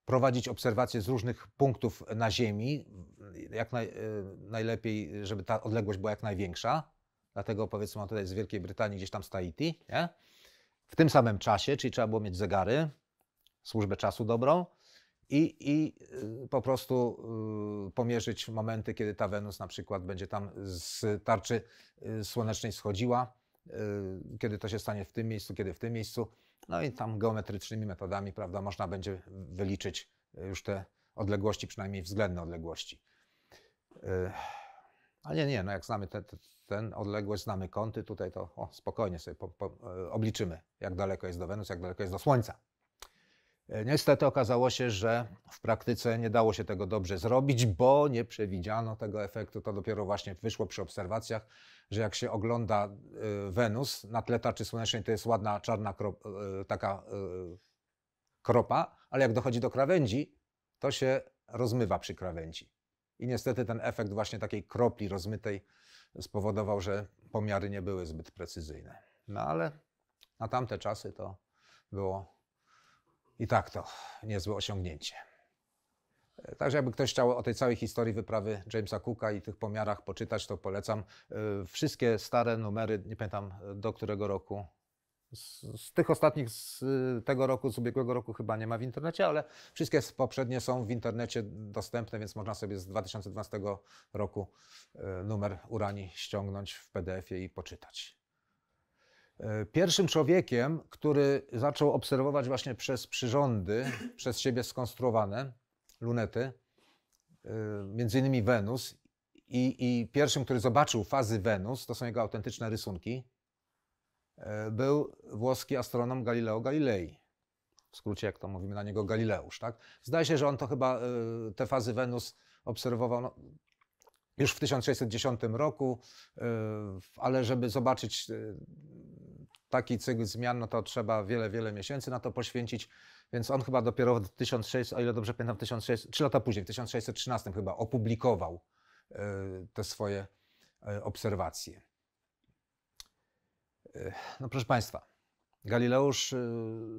prowadzić obserwacje z różnych punktów na Ziemi, jak naj, y, najlepiej, żeby ta odległość była jak największa. Dlatego powiedzmy, on tutaj z Wielkiej Brytanii, gdzieś tam z Tahiti, w tym samym czasie, czyli trzeba było mieć zegary, służbę czasu dobrą, i, i y, po prostu y, pomierzyć momenty, kiedy ta Wenus na przykład będzie tam z tarczy y, słonecznej schodziła, kiedy to się stanie w tym miejscu, kiedy w tym miejscu. No i tam geometrycznymi metodami, prawda, można będzie wyliczyć już te odległości, przynajmniej względne odległości. A nie, nie, no jak znamy te, te, ten odległość, znamy kąty, tutaj to o, spokojnie sobie po, po, obliczymy, jak daleko jest do Wenus, jak daleko jest do Słońca. E, Niestety okazało się, że w praktyce nie dało się tego dobrze zrobić, bo nie przewidziano tego efektu. To dopiero właśnie wyszło przy obserwacjach, że jak się ogląda e, Wenus na tle tarczy słonecznej, to jest ładna czarna krop, e, taka kropa, ale jak dochodzi do krawędzi, to się rozmywa przy krawędzi. I niestety ten efekt właśnie takiej kropli rozmytej spowodował, że pomiary nie były zbyt precyzyjne. No ale na tamte czasy to było i tak to niezłe osiągnięcie. E, Także jakby ktoś chciał o tej całej historii wyprawy Jamesa Cooka i tych pomiarach poczytać, to polecam. E, Wszystkie stare numery, nie pamiętam e, do którego roku, z, z tych ostatnich z tego roku, z ubiegłego roku chyba nie ma w internecie, ale wszystkie poprzednie są w internecie dostępne, więc można sobie z 2012 roku numer Urani ściągnąć w PDF-ie i poczytać. Y, Pierwszym człowiekiem, który zaczął obserwować właśnie przez przyrządy, przez siebie skonstruowane lunety, y, między innymi Wenus, i, i pierwszym, który zobaczył fazy Wenus, to są jego autentyczne rysunki, e, był włoski astronom Galileo Galilei. W skrócie, jak to mówimy na niego, Galileusz. Tak? Zdaje się, że on to chyba e, te fazy Wenus obserwował no, już w 1610 roku, e, ale żeby zobaczyć e, taki cykl zmian, no to trzeba wiele, wiele miesięcy na to poświęcić. Więc on chyba dopiero w 1600, o ile dobrze pamiętam, 1600, 3 lata później, w 1613 chyba opublikował e, te swoje e, obserwacje. E, No proszę Państwa, Galileusz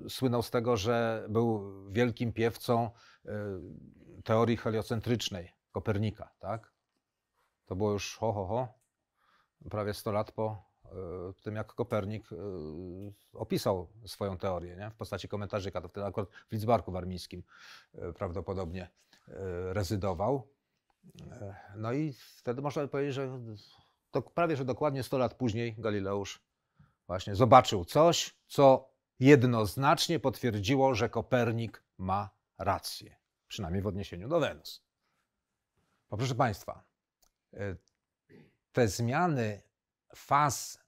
słynął z tego, że był wielkim piewcą teorii heliocentrycznej Kopernika, tak? To było już ho, ho, ho, prawie 100 lat po tym, jak Kopernik e, opisał swoją teorię nie? w postaci komentarzyka. To wtedy akurat w Lidzbarku Warmińskim e, prawdopodobnie e, rezydował. E, No i wtedy można powiedzieć, że to prawie że dokładnie 100 lat później Galileusz właśnie zobaczył coś, co jednoznacznie potwierdziło, że Kopernik ma rację, przynajmniej w odniesieniu do Wenus. Proszę Państwa, e, te zmiany faz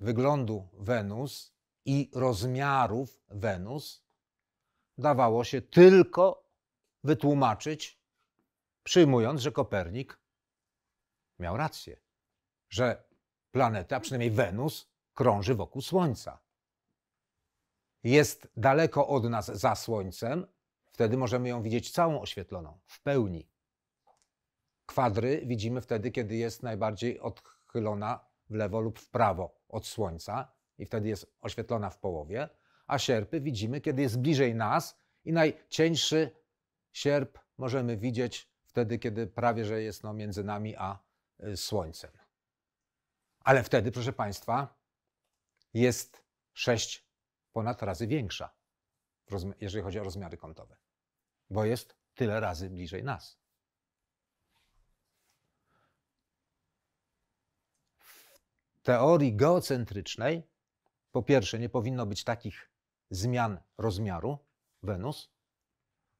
wyglądu Wenus i rozmiarów Wenus dawało się tylko wytłumaczyć, przyjmując, że Kopernik miał rację, że planeta, przynajmniej Wenus, krąży wokół Słońca. Jest daleko od nas za Słońcem, wtedy możemy ją widzieć całą oświetloną, w pełni. Kwadry widzimy wtedy, kiedy jest najbardziej odchylona w lewo lub w prawo od Słońca i wtedy jest oświetlona w połowie, a sierpy widzimy, kiedy jest bliżej nas i najcieńszy sierp możemy widzieć wtedy, kiedy prawie że jest no, między nami a y, Słońcem. Ale wtedy, proszę Państwa, jest sześć ponad razy większa, jeżeli chodzi o rozmiary kątowe, bo jest tyle razy bliżej nas. Teorii geocentrycznej, po pierwsze, nie powinno być takich zmian rozmiaru Wenus.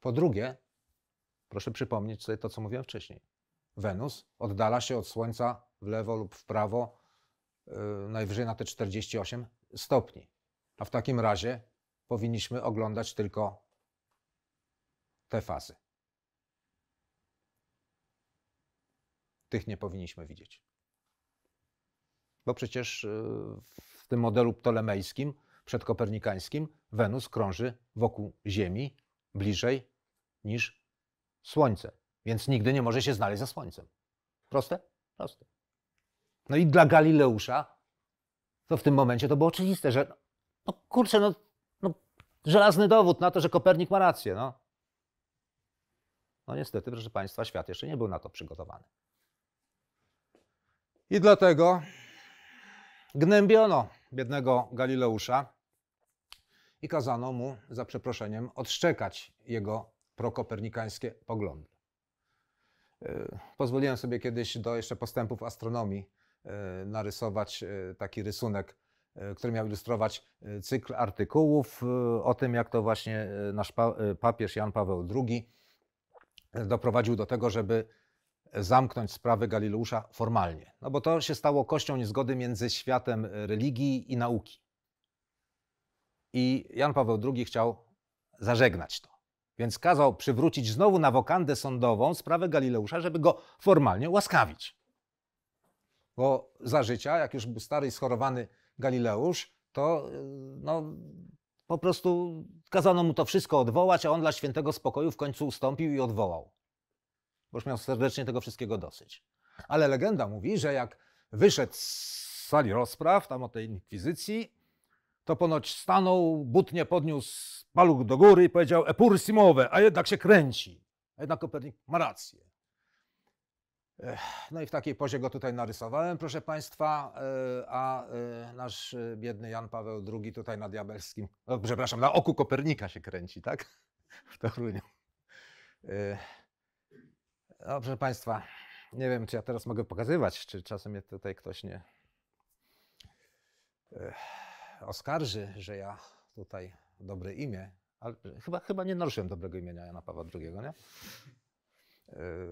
Po drugie, proszę przypomnieć sobie to, co mówiłem wcześniej. Wenus oddala się od Słońca w lewo lub w prawo yy, najwyżej na te 48 stopni. A w takim razie powinniśmy oglądać tylko te fazy. Tych nie powinniśmy widzieć. Bo przecież yy, w tym modelu ptolemejskim, przedkopernikańskim, Wenus krąży wokół Ziemi bliżej niż Słońce. Więc nigdy nie może się znaleźć za Słońcem. Proste? Proste. No i dla Galileusza to w tym momencie to było oczywiste, że no kurczę, no, no żelazny dowód na to, że Kopernik ma rację. No. no niestety, proszę Państwa, świat jeszcze nie był na to przygotowany. I dlatego gnębiono biednego Galileusza i kazano mu, za przeproszeniem, odszczekać jego prokopernikańskie poglądy. Yy, Pozwoliłem sobie kiedyś do jeszcze postępów astronomii yy, narysować yy, taki rysunek, który miał ilustrować cykl artykułów o tym, jak to właśnie nasz pa- papież Jan Paweł II doprowadził do tego, żeby zamknąć sprawę Galileusza formalnie. No bo to się stało kością niezgody między światem religii i nauki. I Jan Paweł II chciał zażegnać to. Więc kazał przywrócić znowu na wokandę sądową sprawę Galileusza, żeby go formalnie ułaskawić. Bo za życia, jak już był stary i schorowany Galileusz, to no, po prostu kazano mu to wszystko odwołać, a on dla świętego spokoju w końcu ustąpił i odwołał. Bo już miał serdecznie tego wszystkiego dosyć. Ale legenda mówi, że jak wyszedł z sali rozpraw, tam o tej inkwizycji, to ponoć stanął, butnie podniósł paluch do góry i powiedział epur simowe, a jednak się kręci. A jednak Kopernik ma rację. No i w takiej pozie go tutaj narysowałem, proszę Państwa, e, a e, nasz e, biedny Jan Paweł II tutaj na diabelskim, przepraszam, na oku Kopernika się kręci, tak? W Toruniu. No, proszę Państwa, nie wiem, czy ja teraz mogę pokazywać, czy czasem mnie tutaj ktoś nie oskarży, że ja tutaj dobre imię, ale chyba, chyba nie naruszyłem dobrego imienia Jana Pawła II, nie?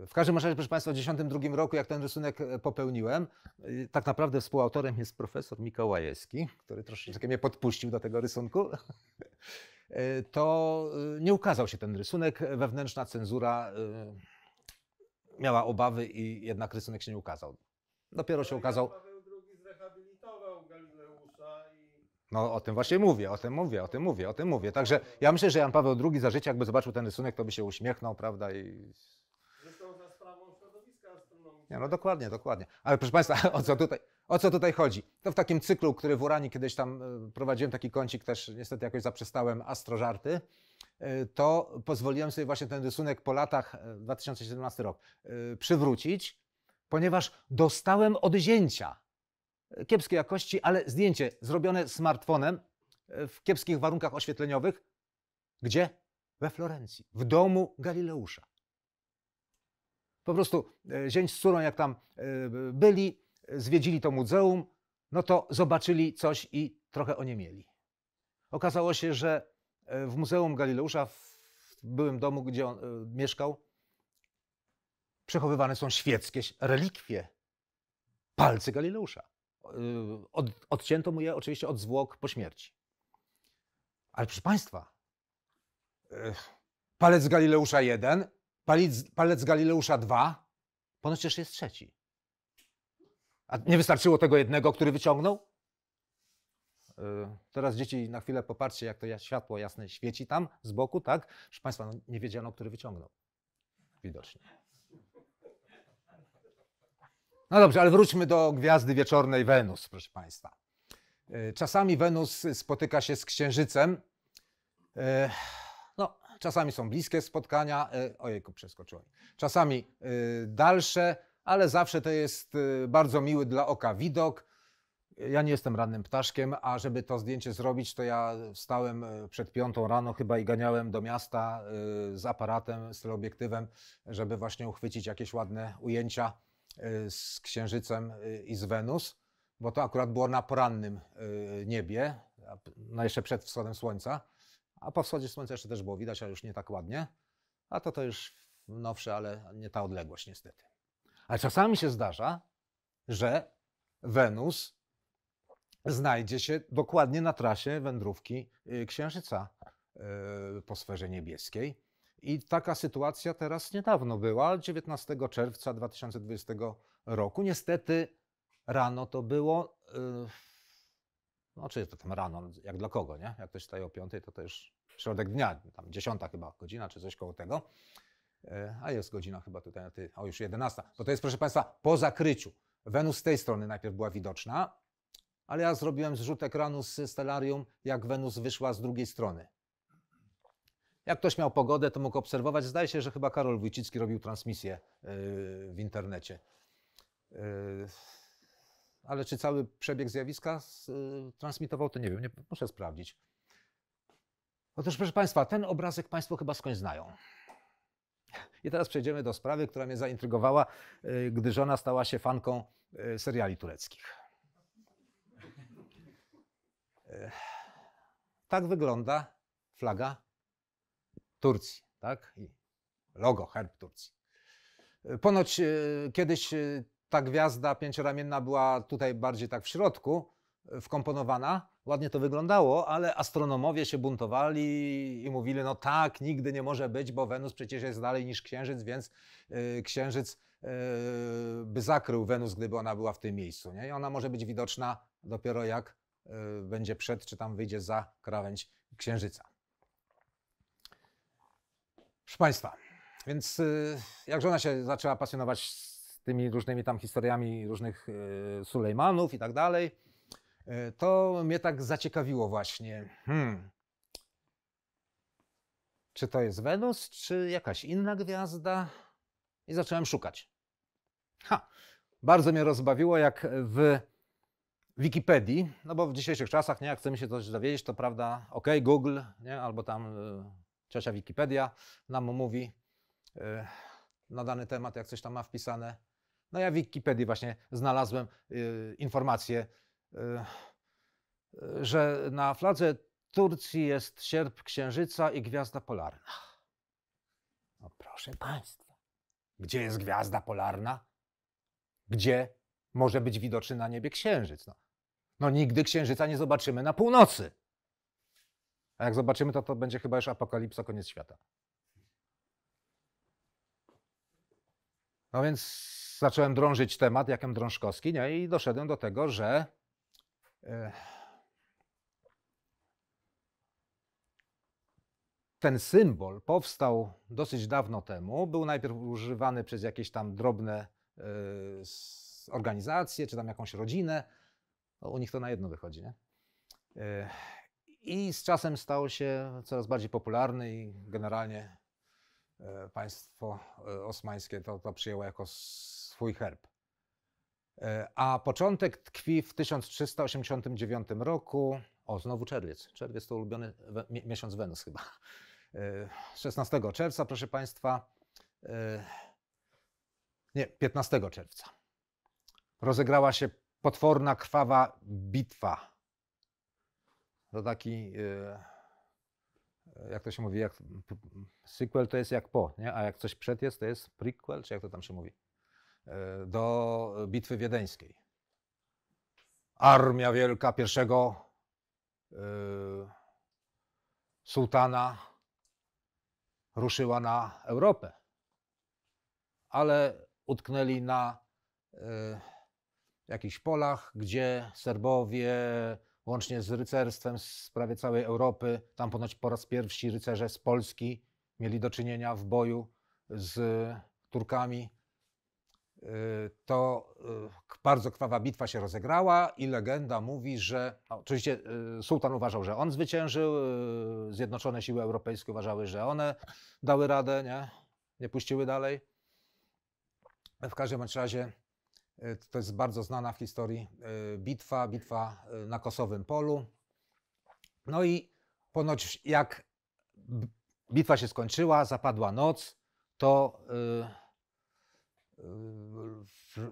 W każdym razie, proszę Państwa, w 1992 roku, jak ten rysunek e, popełniłem, e, tak naprawdę współautorem jest profesor Mikołajewski, który troszeczkę mnie podpuścił do tego rysunku, e, to nie ukazał się ten rysunek. Wewnętrzna cenzura miała obawy i jednak rysunek się nie ukazał. Dopiero się ukazał. Paweł II zrehabilitował Galileusza i No o tym właśnie mówię, o tym mówię, o tym mówię, o tym mówię. Także ja myślę, że Jan Paweł II za życia, jakby zobaczył ten rysunek, to by się uśmiechnął, prawda? I zresztą za sprawą środowiska astronomicznego. Nie, no dokładnie, dokładnie. Ale proszę Państwa, o co tutaj, o co tutaj chodzi? To w takim cyklu, który w Urani kiedyś tam e, prowadziłem, taki kącik też niestety jakoś zaprzestałem, astrożarty, e, to pozwoliłem sobie właśnie ten rysunek po latach, e, 2017 rok, e, przywrócić, ponieważ dostałem odzięcia e, kiepskiej jakości, ale zdjęcie zrobione smartfonem w kiepskich warunkach oświetleniowych. Gdzie? We Florencji, w domu Galileusza. Po prostu zięć z córą, jak tam byli, zwiedzili to muzeum, no to zobaczyli coś i trochę oniemieli. Okazało się, że e, w Muzeum Galileusza, w byłym domu, gdzie on e, mieszkał, przechowywane są świeckie relikwie, palce Galileusza. E, Od, odcięto mu je oczywiście od zwłok po śmierci. Ale proszę Państwa, palec Galileusza 1, palec, palec Galileusza 2, ponoć też jest trzeci. A nie wystarczyło tego jednego, który wyciągnął? Y, Teraz dzieci na chwilę popatrzcie, jak to światło jasne świeci tam z boku, tak? Proszę Państwa, no nie wiedziano, który wyciągnął. Widocznie. No dobrze, ale wróćmy do gwiazdy wieczornej Wenus, proszę Państwa. Y, Czasami Wenus spotyka się z Księżycem. Y, No, czasami są bliskie spotkania. Ojejku, przeskoczyłem. Czasami dalsze, ale zawsze to jest y, bardzo miły dla oka widok. Ja nie jestem rannym ptaszkiem, a żeby to zdjęcie zrobić, to ja wstałem y, przed piątą rano chyba i ganiałem do miasta y, z aparatem, z teleobiektywem, żeby właśnie uchwycić jakieś ładne ujęcia z Księżycem i z Wenus, bo to akurat było na porannym niebie, no jeszcze przed wschodem słońca, a po wschodzie słońca jeszcze też było widać, ale już nie tak ładnie. A to to już nowsze, ale nie ta odległość niestety. Ale czasami się zdarza, że Wenus znajdzie się dokładnie na trasie wędrówki y, Księżyca y, po sferze niebieskiej. I taka sytuacja teraz niedawno była, 19 czerwca 2020 roku. Niestety rano to było, y, no czy to tam rano, jak dla kogo, nie? Jak ktoś wstaje o 5, to już środek dnia, tam 10 chyba godzina, czy coś koło tego. E, A jest godzina chyba tutaj, ty, o już 11. Bo to jest, proszę Państwa, po zakryciu. Wenus z tej strony najpierw była widoczna, ale ja zrobiłem zrzut ekranu z Stellarium, jak Wenus wyszła z drugiej strony. Jak ktoś miał pogodę, to mógł obserwować. Zdaje się, że chyba Karol Wójcicki robił transmisję yy, w internecie. Yy, Ale czy cały przebieg zjawiska transmitował, to nie wiem, nie, muszę sprawdzić. Otóż, proszę Państwa, ten obrazek Państwo chyba skądś znają. I teraz przejdziemy do sprawy, która mnie zaintrygowała, yy, gdy żona stała się fanką yy, seriali tureckich. Yy, Tak wygląda flaga Turcji, tak? I logo, herb Turcji. Y, Ponoć y, kiedyś y, ta gwiazda pięcioramienna była tutaj bardziej tak w środku y, wkomponowana. Ładnie to wyglądało, ale astronomowie się buntowali i mówili, no tak, nigdy nie może być, bo Wenus przecież jest dalej niż Księżyc, więc y, Księżyc y, by zakrył Wenus, gdyby ona była w tym miejscu. Nie? I ona może być widoczna dopiero jak y, będzie przed, czy tam wyjdzie za krawędź Księżyca. Proszę Państwa, więc jak żona się zaczęła pasjonować tymi różnymi tam historiami różnych Sulejmanów i tak dalej, to mnie tak zaciekawiło właśnie. Hmm. Czy to jest Wenus, czy jakaś inna gwiazda? I zacząłem szukać. Ha, bardzo mnie rozbawiło, jak w Wikipedii, no bo w dzisiejszych czasach, nie, jak chcemy się coś dowiedzieć, to prawda, ok, Google, nie, albo tam y, ciocia Wikipedia nam mówi y, na dany temat, jak coś tam ma wpisane. No ja w Wikipedii właśnie znalazłem y, informację, że na fladze Turcji jest sierp księżyca i gwiazda polarna. No proszę Państwa, gdzie jest gwiazda polarna? Gdzie może być widoczny na niebie księżyc? No, no nigdy księżyca nie zobaczymy na północy. A jak zobaczymy, to to będzie chyba już apokalipsa, koniec świata. No więc zacząłem drążyć temat, jakem drążkowski, nie? i doszedłem do tego, że e, ten symbol powstał dosyć dawno temu. Był najpierw używany przez jakieś tam drobne e, organizacje, czy tam jakąś rodzinę. No, u nich to na jedno wychodzi, nie? I z czasem stał się coraz bardziej popularny i generalnie e, państwo e, osmańskie to, to przyjęło jako swój herb. E, A początek tkwi w 1389 roku. O, znowu czerwiec. Czerwiec to ulubiony we, mi- miesiąc Wenus chyba. E, 16 czerwca, proszę Państwa. e, Nie, 15 czerwca. Rozegrała się potworna, krwawa bitwa. To taki, e, jak to się mówi, jak sequel to jest jak po, nie? a jak coś przed jest, to jest prequel, czy jak to tam się mówi? E, Do bitwy wiedeńskiej. Armia wielka pierwszego e, sułtana ruszyła na Europę, ale utknęli na e, jakichś polach, gdzie Serbowie, łącznie z rycerstwem z prawie całej Europy, tam ponoć po raz pierwszy rycerze z Polski mieli do czynienia w boju z Turkami. Y, To y, bardzo krwawa bitwa się rozegrała i legenda mówi, że oczywiście y, sułtan uważał, że on zwyciężył, zjednoczone siły europejskie uważały, że one dały radę, nie, nie puściły dalej. W każdym bądź razie to jest bardzo znana w historii bitwa, bitwa na Kosowym Polu. No i ponoć jak bitwa się skończyła, zapadła noc, to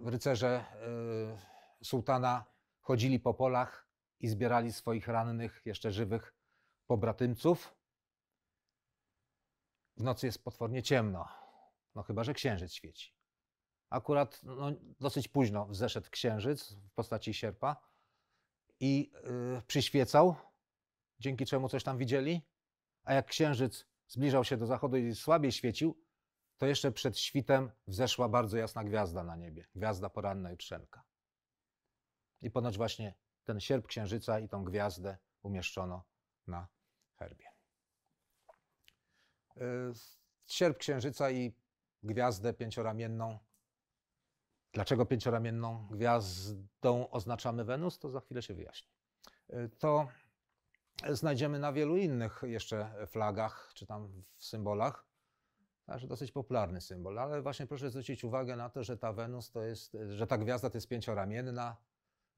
rycerze y, sułtana chodzili po polach i zbierali swoich rannych, jeszcze żywych pobratymców. W nocy jest potwornie ciemno, no chyba że księżyc świeci. Akurat no, dosyć późno wzeszedł księżyc w postaci sierpa i y, przyświecał, dzięki czemu coś tam widzieli. A jak księżyc zbliżał się do zachodu i słabiej świecił, to jeszcze przed świtem wzeszła bardzo jasna gwiazda na niebie. Gwiazda poranna jutrzenka. I ponoć właśnie ten sierp księżyca i tą gwiazdę umieszczono na herbie. Y, Sierp księżyca i gwiazdę pięcioramienną. Dlaczego pięcioramienną gwiazdą oznaczamy Wenus, to za chwilę się wyjaśni. Y, To znajdziemy na wielu innych jeszcze flagach, czy tam w symbolach. Także dosyć popularny symbol, ale właśnie proszę zwrócić uwagę na to, że ta Wenus to jest, że ta gwiazda to jest pięcioramienna.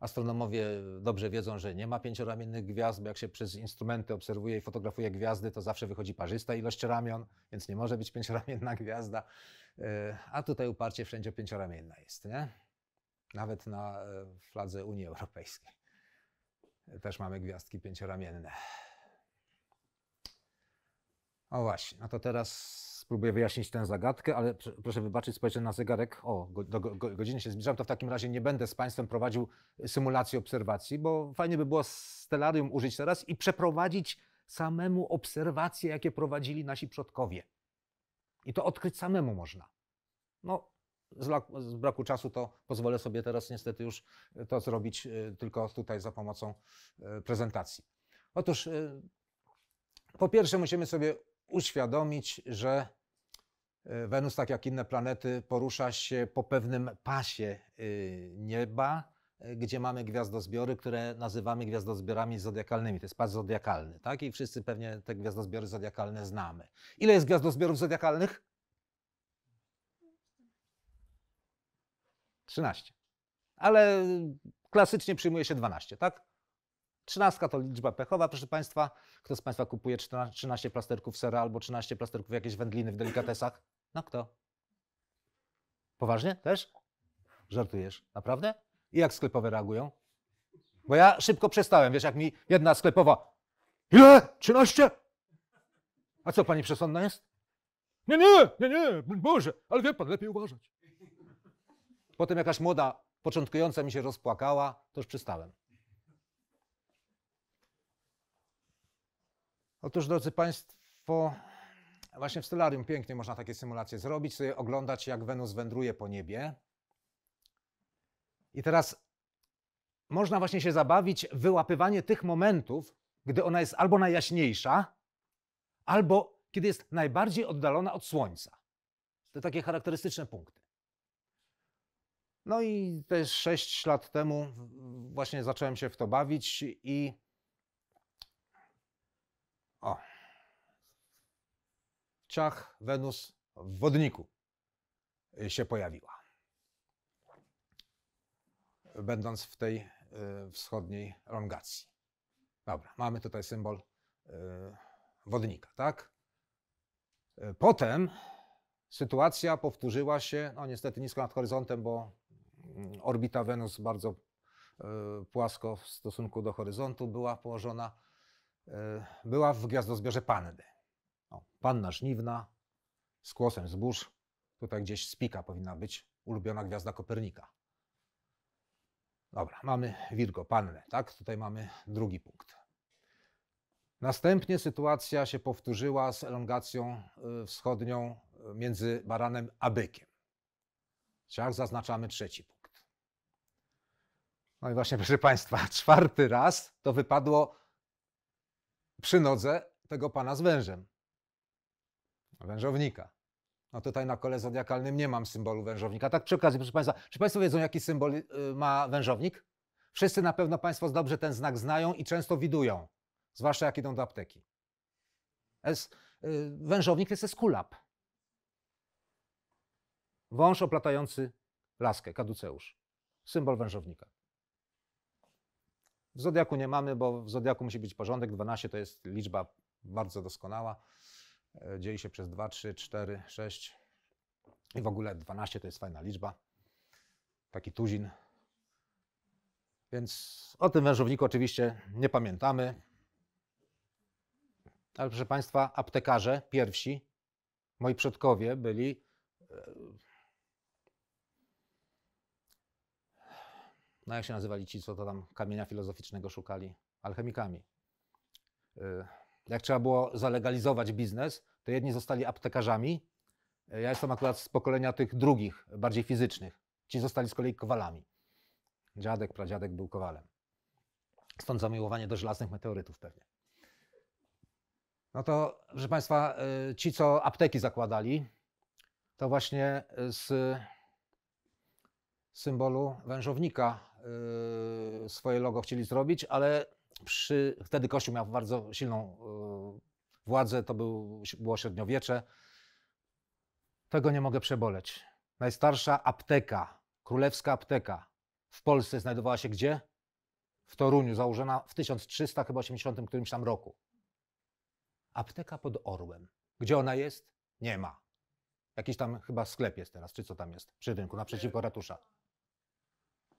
Astronomowie dobrze wiedzą, że nie ma pięcioramiennych gwiazd, bo jak się przez instrumenty obserwuje i fotografuje gwiazdy, to zawsze wychodzi parzysta ilość ramion, więc nie może być pięcioramienna gwiazda. E, A tutaj uparcie wszędzie pięcioramienna jest, nie? Nawet na e, fladze Unii Europejskiej też mamy gwiazdki pięcioramienne. O właśnie, no to teraz spróbuję wyjaśnić tę zagadkę, ale pr- proszę wybaczyć, spojrzę na zegarek. O, do go, go- godziny się zbliżam, to w takim razie nie będę z Państwem prowadził symulacji obserwacji, bo fajnie by było Stellarium użyć teraz i przeprowadzić samemu obserwacje, jakie prowadzili nasi przodkowie. I to odkryć samemu można. No, z, braku czasu to pozwolę sobie teraz niestety już to zrobić y, tylko tutaj za pomocą y, prezentacji. Otóż y, po pierwsze musimy sobie uświadomić, że y, Wenus, tak jak inne planety, porusza się po pewnym pasie y, nieba, y, gdzie mamy gwiazdozbiory, które nazywamy gwiazdozbiorami zodiakalnymi. To jest pas zodiakalny, tak? I wszyscy pewnie te gwiazdozbiory zodiakalne znamy. Ile jest gwiazdozbiorów zodiakalnych? 13. Ale klasycznie przyjmuje się 12, tak? 13 to liczba pechowa, proszę Państwa. Kto z Państwa kupuje 14 13 plasterków sera albo 13 plasterków jakiejś wędliny w delikatesach? No kto? Poważnie? Też? Żartujesz? Naprawdę? I jak sklepowe reagują? Bo ja szybko przestałem, wiesz, jak mi jedna sklepowa Ile? 13? A co, pani przesądna jest? Nie, nie, nie, nie, Boże, ale wie pan, lepiej uważać. Potem jakaś młoda, początkująca mi się rozpłakała, to już przestałem. Otóż, drodzy Państwo, właśnie w Stellarium pięknie można takie symulacje zrobić, sobie oglądać, jak Wenus wędruje po niebie. I teraz można właśnie się zabawić wyłapywanie tych momentów, gdy ona jest albo najjaśniejsza, albo kiedy jest najbardziej oddalona od Słońca. To takie charakterystyczne punkty. No i też 6 lat temu właśnie zacząłem się w to bawić i o. Ciach, Wenus w wodniku się pojawiła. Będąc w tej y, wschodniej elongacji. Dobra, mamy tutaj symbol y, wodnika, tak? Y, Potem sytuacja powtórzyła się, no niestety nisko nad horyzontem, bo mm, orbita Wenus bardzo płasko w stosunku do horyzontu była położona była w gwiazdozbiorze Panny. O, panna żniwna z kłosem zbóż. Tutaj gdzieś spika powinna być ulubiona gwiazda Kopernika. Dobra, mamy Virgo, Pannę, tak? Tutaj mamy drugi punkt. Następnie sytuacja się powtórzyła z elongacją y, wschodnią y, między Baranem a Bykiem. Ciach zaznaczamy trzeci punkt. No i właśnie, proszę Państwa, czwarty raz to wypadło przy nodze tego pana z wężem. Wężownika. No tutaj na kole zodiakalnym nie mam symbolu wężownika. Tak przy okazji, proszę Państwa, czy Państwo wiedzą, jaki symbol y, ma wężownik? Wszyscy na pewno Państwo dobrze ten znak znają i często widują, zwłaszcza jak idą do apteki. Es, y, wężownik to jest eskulap. Wąż oplatający laskę, kaduceusz. Symbol wężownika. W zodiaku nie mamy, bo w zodiaku musi być porządek. 12 to jest liczba bardzo doskonała. E, Dzieli się przez 2, 3, 4, 6. I w ogóle 12 to jest fajna liczba. Taki tuzin. Więc o tym wężowniku oczywiście nie pamiętamy. Ale proszę Państwa, aptekarze pierwsi, moi przodkowie byli no jak się nazywali ci, co to tam kamienia filozoficznego szukali? Alchemikami. Y, Jak trzeba było zalegalizować biznes, to jedni zostali aptekarzami. y, Ja jestem akurat z pokolenia tych drugich, bardziej fizycznych. Ci zostali z kolei kowalami. Dziadek, pradziadek był kowalem. Stąd zamiłowanie do żelaznych meteorytów pewnie. No to, proszę Państwa, y, ci, co apteki zakładali, to właśnie z symbolu wężownika yy, swoje logo chcieli zrobić, ale przy, wtedy Kościół miał bardzo silną yy, władzę, to był, było średniowiecze. Tego nie mogę przeboleć. Najstarsza apteka, królewska apteka w Polsce znajdowała się gdzie? W Toruniu, założona w 1380 którymś tam roku. Apteka pod Orłem. Gdzie ona jest? Nie ma. Jakiś tam chyba sklep jest teraz, czy co tam jest? Przy rynku, naprzeciwko ratusza.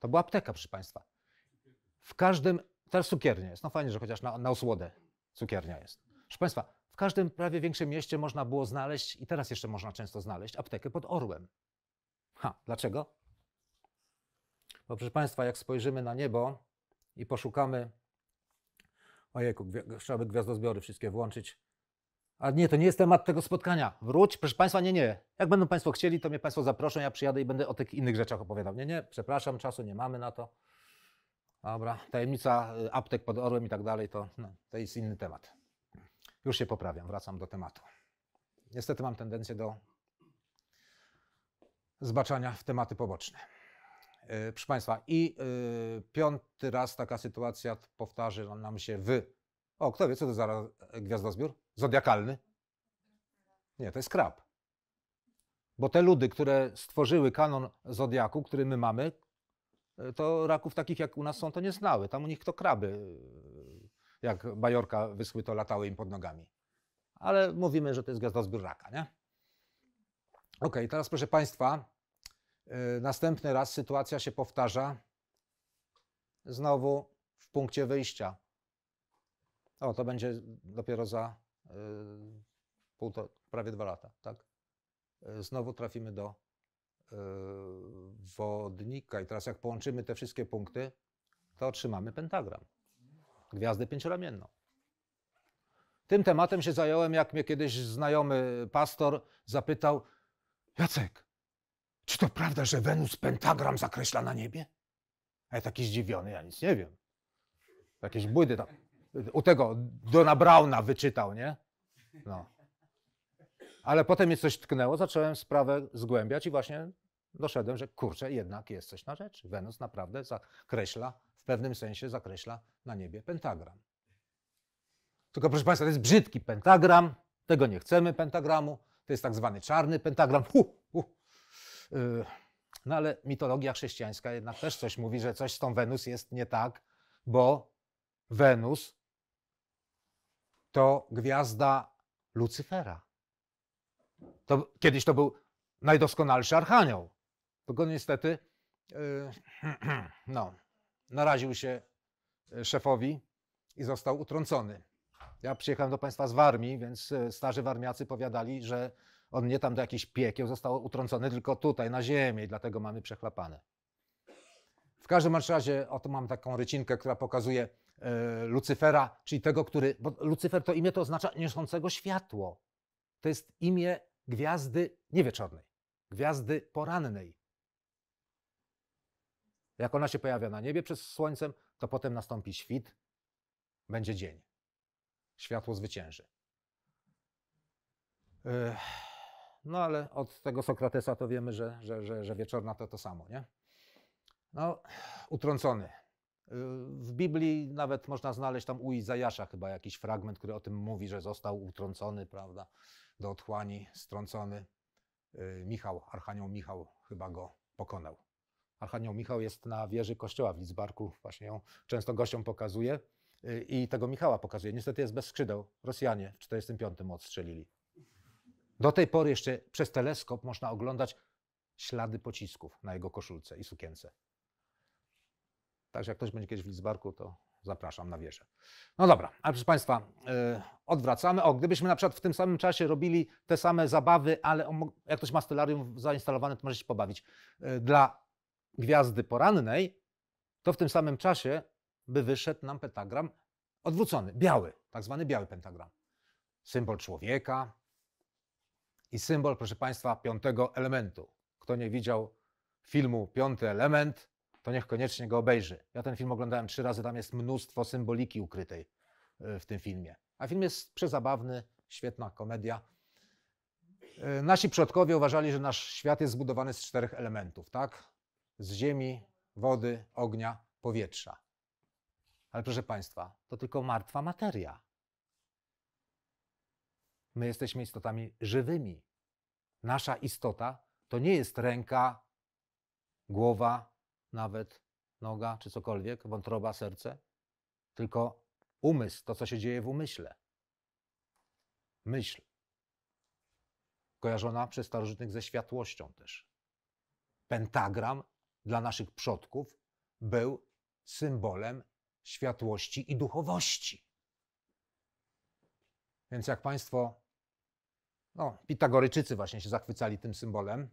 To była apteka, proszę Państwa. W każdym, teraz cukiernia jest, no fajnie, że chociaż na, na osłodę cukiernia jest. Proszę Państwa, W każdym prawie większym mieście można było znaleźć, i teraz jeszcze można często znaleźć, aptekę pod orłem. Ha, dlaczego? Bo proszę Państwa, jak spojrzymy na niebo i poszukamy, ojejku, trzeba by gwiazdozbiory wszystkie włączyć. A nie, to nie jest temat tego spotkania. Wróć, proszę Państwa, nie, nie. Jak będą Państwo chcieli, to mnie Państwo zaproszą, ja przyjadę i będę o tych innych rzeczach opowiadał. Nie, nie, przepraszam, czasu nie mamy na to. Dobra, tajemnica y, aptek pod orłem i tak dalej, to, no, to jest inny temat. Już się poprawiam, wracam do tematu. Niestety mam tendencję do zbaczania w tematy poboczne. Yy, Proszę Państwa, i yy, piąty raz taka sytuacja powtarzy nam się w. O, kto wie, co to za gwiazdozbiór? Zodiakalny? Nie, to jest krab. Bo te ludy, które stworzyły kanon zodiaku, który my mamy, yy, to raków takich jak u nas są, to nie znały. Tam u nich to kraby, yy, jak bajorka wyschły, to latały im pod nogami. Ale mówimy, że to jest gwiazdozbiór raka, nie? Okej, teraz proszę Państwa, yy, następny raz sytuacja się powtarza. Znowu w punkcie wyjścia. O, to będzie dopiero za półtora, prawie dwa lata, tak? Yy, Znowu trafimy do yy, wodnika i teraz jak połączymy te wszystkie punkty, to otrzymamy pentagram. Gwiazdę pięcioramienną. Tym tematem się zająłem, jak mnie kiedyś znajomy pastor zapytał, Jacek, czy to prawda, że Wenus pentagram zakreśla na niebie? A ja taki zdziwiony, ja nic nie wiem. Jakieś błydy tam. U tego Dona Brauna wyczytał, nie? No. Ale potem mnie coś tknęło, zacząłem sprawę zgłębiać i właśnie doszedłem, że kurczę, jednak jest coś na rzeczy. Wenus naprawdę zakreśla, w pewnym sensie zakreśla na niebie pentagram. Tylko proszę Państwa, to jest brzydki pentagram, tego nie chcemy pentagramu, to jest tak zwany czarny pentagram. Hu, hu. Yy, No ale mitologia chrześcijańska jednak też coś mówi, że coś z tą Wenus jest nie tak, bo Wenus to gwiazda Lucyfera. To, kiedyś to był najdoskonalszy archanioł. Tylko niestety yy, no, naraził się y, szefowi i został utrącony. Ja przyjechałem do państwa z Warmii, więc y, starzy warmiacy powiadali, że on nie tam do jakichś piekieł został utrącony, tylko tutaj, na ziemię i dlatego mamy przechlapane. W każdym razie, oto mam taką rycinkę, która pokazuje Lucyfera, czyli tego, który, bo Lucyfer to imię to oznacza niosącego światło. To jest imię gwiazdy niewieczornej, gwiazdy porannej. Jak ona się pojawia na niebie przed słońcem, to potem nastąpi świt, będzie dzień. Światło zwycięży. No ale od tego Sokratesa to wiemy, że, że, że, że wieczorna to to samo, nie? No, utrącony. W Biblii nawet można znaleźć tam u Izajasza chyba jakiś fragment, który o tym mówi, że został utrącony, prawda, do otchłani, strącony. Y, Michał, Archanioł Michał chyba go pokonał. Archanioł Michał jest na wieży kościoła w Lidzbarku, właśnie ją często gościom pokazuje y, i tego Michała pokazuje. Niestety jest bez skrzydeł. Rosjanie w 45 odstrzelili. Do tej pory jeszcze przez teleskop można oglądać ślady pocisków na jego koszulce i sukience. Także jak ktoś będzie kiedyś w Lidzbarku, to zapraszam na wieżę. No dobra, ale proszę Państwa, yy, odwracamy. O, gdybyśmy na przykład w tym samym czasie robili te same zabawy, ale jak ktoś ma stellarium zainstalowane, to może się pobawić. Yy, dla gwiazdy porannej, to w tym samym czasie by wyszedł nam pentagram odwrócony, biały, tak zwany biały pentagram. Symbol człowieka i symbol, proszę Państwa, piątego elementu. Kto nie widział filmu Piąty Element, to niech koniecznie go obejrzy. Ja ten film oglądałem trzy razy, tam jest mnóstwo symboliki ukrytej y, w tym filmie. A film jest przezabawny, świetna komedia. Y, Nasi przodkowie uważali, że nasz świat jest zbudowany z czterech elementów, tak? Z ziemi, wody, ognia, powietrza. Ale proszę Państwa, to tylko martwa materia. My jesteśmy istotami żywymi. Nasza istota to nie jest ręka, głowa, nawet noga czy cokolwiek, wątroba, serce, tylko umysł, to co się dzieje w umyśle. Myśl. Kojarzona przez starożytnych ze światłością też. Pentagram dla naszych przodków był symbolem światłości i duchowości. Więc jak Państwo, no, Pitagorejczycy właśnie się zachwycali tym symbolem.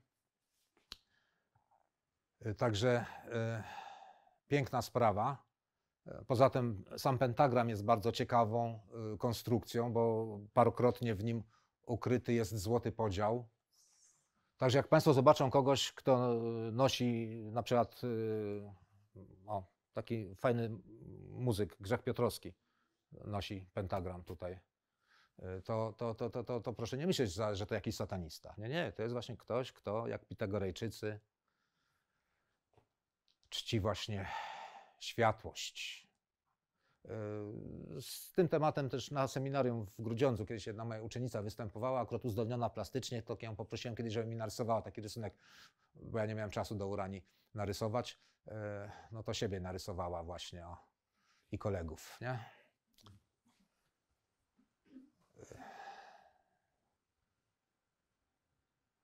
Y, Także y, piękna sprawa. Y, Poza tym sam pentagram jest bardzo ciekawą konstrukcją, bo parokrotnie w nim ukryty jest złoty podział. Także jak Państwo zobaczą kogoś, kto nosi na przykład o, taki fajny muzyk, Grzech Piotrowski nosi pentagram tutaj, to, to, to, to, to, to proszę nie myśleć, że to jakiś satanista. Nie, nie, to jest właśnie ktoś, kto jak Pitagorejczycy czci właśnie światłość. Yy, Z tym tematem też na seminarium w Grudziądzu kiedyś jedna moja uczennica występowała, akurat uzdolniona plastycznie, to ją poprosiłem kiedyś, żeby mi narysowała taki rysunek, bo ja nie miałem czasu do urani narysować. Yy, No to siebie narysowała właśnie o, i kolegów, nie?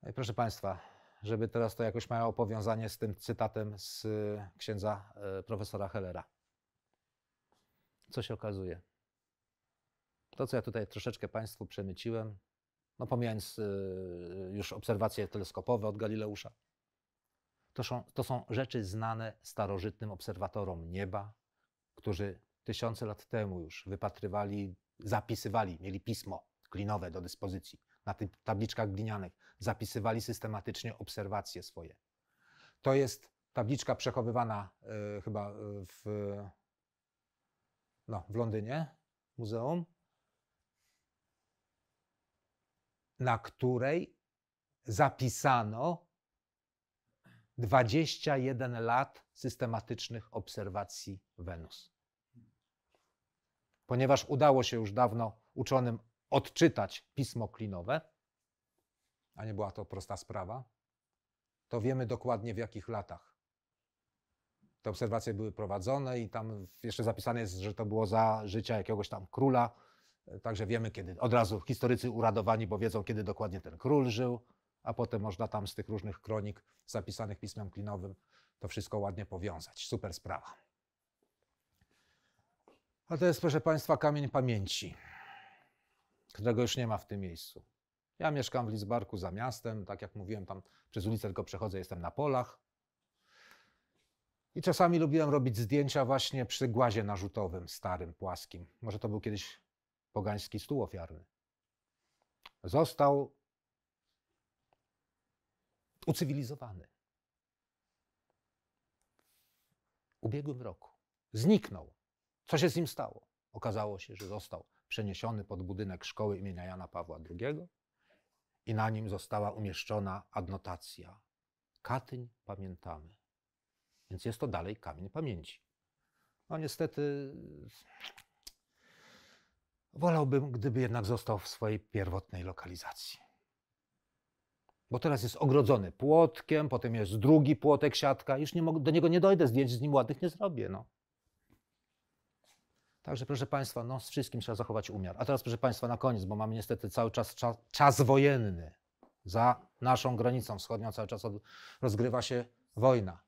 I proszę Państwa, żeby teraz to jakoś miało powiązanie z tym cytatem z y, księdza y, profesora Hellera. Co się okazuje? To, co ja tutaj troszeczkę Państwu przemyciłem, no pomijając y, już obserwacje teleskopowe od Galileusza, to są, to są rzeczy znane starożytnym obserwatorom nieba, którzy tysiące lat temu już wypatrywali, zapisywali, mieli pismo klinowe do dyspozycji na tych tabliczkach glinianych, zapisywali systematycznie obserwacje swoje. To jest tabliczka przechowywana y, chyba y, w, no, w Londynie, muzeum, na której zapisano 21 lat systematycznych obserwacji Wenus. Ponieważ udało się już dawno uczonym odczytać pismo klinowe, a nie była to prosta sprawa, to wiemy dokładnie w jakich latach te obserwacje były prowadzone i tam jeszcze zapisane jest, że to było za życia jakiegoś tam króla. Także wiemy kiedy. Od razu historycy uradowani, bo wiedzą, kiedy dokładnie ten król żył, a potem można tam z tych różnych kronik zapisanych pismem klinowym to wszystko ładnie powiązać. Super sprawa. A to jest, proszę Państwa, kamień pamięci, którego już nie ma w tym miejscu. Ja mieszkam w Lidzbarku za miastem, tak jak mówiłem, tam przez ulicę tylko przechodzę, jestem na polach. I czasami lubiłem robić zdjęcia właśnie przy głazie narzutowym, starym, płaskim. Może to był kiedyś pogański stół ofiarny. Został ucywilizowany. W ubiegłym roku zniknął. Co się z nim stało? Okazało się, że został przeniesiony pod budynek szkoły imienia Jana Pawła II i na nim została umieszczona adnotacja. Katyń pamiętamy. Więc jest to dalej kamień pamięci. No niestety wolałbym, gdyby jednak został w swojej pierwotnej lokalizacji. Bo teraz jest ogrodzony płotkiem, potem jest drugi płotek, siatka. Już nie mogę, do niego nie dojdę, zdjęć z nim ładnych nie zrobię. No. Także proszę Państwa, no, z wszystkim trzeba zachować umiar. A teraz proszę Państwa, na koniec, bo mamy niestety cały czas czas, czas wojenny. Za naszą granicą wschodnią cały czas rozgrywa się wojna.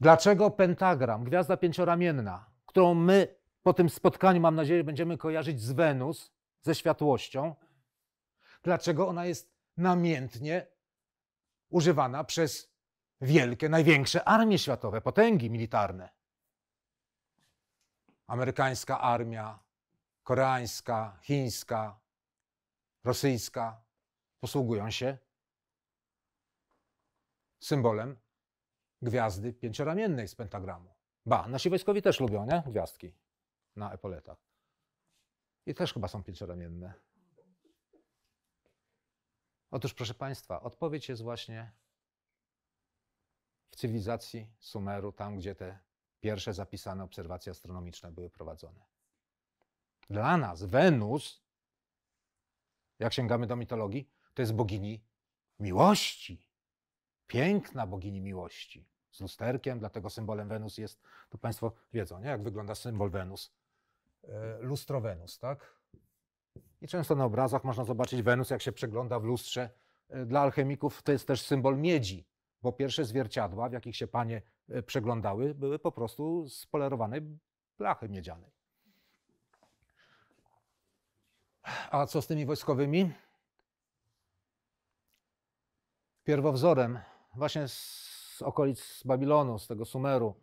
Dlaczego pentagram, gwiazda pięcioramienna, którą my po tym spotkaniu, mam nadzieję, będziemy kojarzyć z Wenus, ze światłością, dlaczego ona jest namiętnie używana przez wielkie, największe armie światowe, potęgi militarne? Amerykańska armia, koreańska, chińska, rosyjska posługują się symbolem gwiazdy pięcioramiennej z pentagramu. Ba, nasi wojskowi też lubią, nie? Gwiazdki na epoletach. I też chyba są pięcioramienne. Otóż, proszę Państwa, odpowiedź jest właśnie w cywilizacji Sumeru, tam gdzie te pierwsze zapisane obserwacje astronomiczne były prowadzone. Dla nas Wenus, jak sięgamy do mitologii, to jest bogini miłości. Piękna bogini miłości. Z lusterkiem, dlatego symbolem Wenus jest, to Państwo wiedzą, nie? jak wygląda symbol Wenus. E, Lustro Wenus, tak? I często na obrazach można zobaczyć Wenus, jak się przegląda w lustrze. E, Dla alchemików to jest też symbol miedzi, bo pierwsze zwierciadła, w jakich się panie przeglądały, były po prostu z polerowanej blachy miedzianej. A co z tymi wojskowymi? Pierwowzorem, właśnie z okolic Babilonu, z tego Sumeru,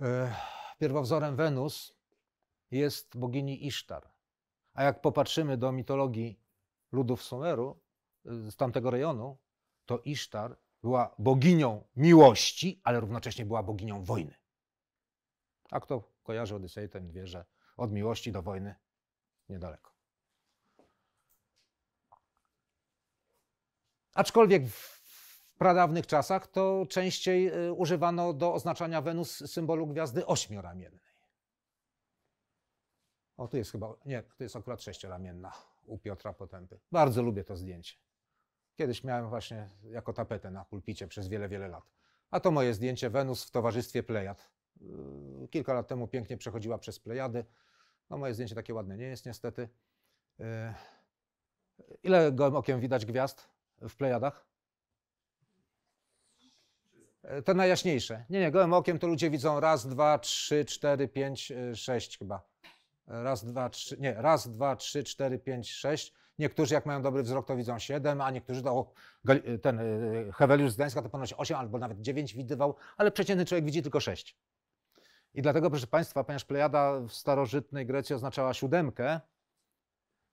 e, pierwowzorem Wenus jest bogini Isztar. A jak popatrzymy do mitologii ludów Sumeru, y, z tamtego rejonu, to Isztar była boginią miłości, ale równocześnie była boginią wojny. A kto kojarzy Odysej, ten wie, że od miłości do wojny niedaleko. Aczkolwiek w pradawnych czasach to częściej y, używano do oznaczania Wenus symbolu gwiazdy ośmioramiennej. O, tu jest chyba, nie, tu jest akurat sześcioramienna u Piotra Potępy. Bardzo lubię to zdjęcie. Kiedyś miałem właśnie jako tapetę na pulpicie przez wiele, wiele lat. A to moje zdjęcie Wenus w towarzystwie Plejad. Yy, Kilka lat temu pięknie przechodziła przez Plejady. No moje zdjęcie takie ładne nie jest niestety. Yy, Ile gołym okiem widać gwiazd w Plejadach? Yy, Te najjaśniejsze. Nie, nie, gołym okiem to ludzie widzą raz, dwa, trzy, cztery, pięć, sześć chyba. Raz, dwa, trzy, nie, raz, dwa, trzy, cztery, pięć, sześć. Niektórzy, jak mają dobry wzrok, to widzą siedem, a niektórzy, to, ten y, Heweliusz z Gdańska to ponoć osiem albo nawet dziewięć widywał, ale przeciętny człowiek widzi tylko sześć. I dlatego, proszę Państwa, ponieważ Plejada w starożytnej Grecji oznaczała siódemkę,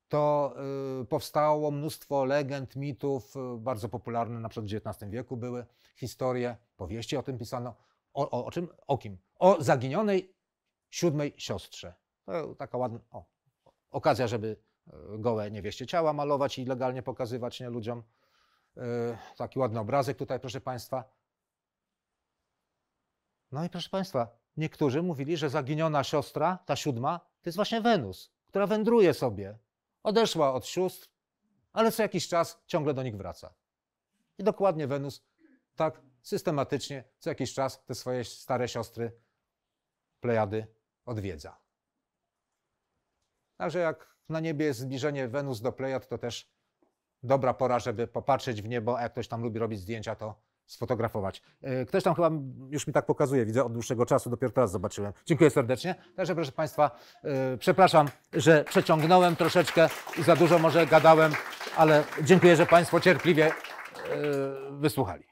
to y, powstało mnóstwo legend, mitów, y, bardzo popularne na przykład w XIX wieku były historie, powieści o tym pisano. O, o, o czym? O kim? O zaginionej siódmej siostrze. To taka ładna o, okazja, żeby gołe niewieście ciała malować i legalnie pokazywać nie, ludziom. E, Taki ładny obrazek tutaj, proszę Państwa. No i proszę Państwa, niektórzy mówili, że zaginiona siostra, ta siódma, to jest właśnie Wenus, która wędruje sobie. Odeszła od sióstr, ale co jakiś czas ciągle do nich wraca. I dokładnie Wenus tak systematycznie co jakiś czas te swoje stare siostry Plejady odwiedza. Także jak na niebie jest zbliżenie Wenus do Plejad, to też dobra pora, żeby popatrzeć w niebo, a jak ktoś tam lubi robić zdjęcia, to sfotografować. Yy, Ktoś tam chyba już mi tak pokazuje, widzę od dłuższego czasu, dopiero teraz zobaczyłem. Dziękuję serdecznie. Także proszę Państwa, yy, przepraszam, że przeciągnąłem troszeczkę i za dużo może gadałem, ale dziękuję, że Państwo cierpliwie yy, wysłuchali.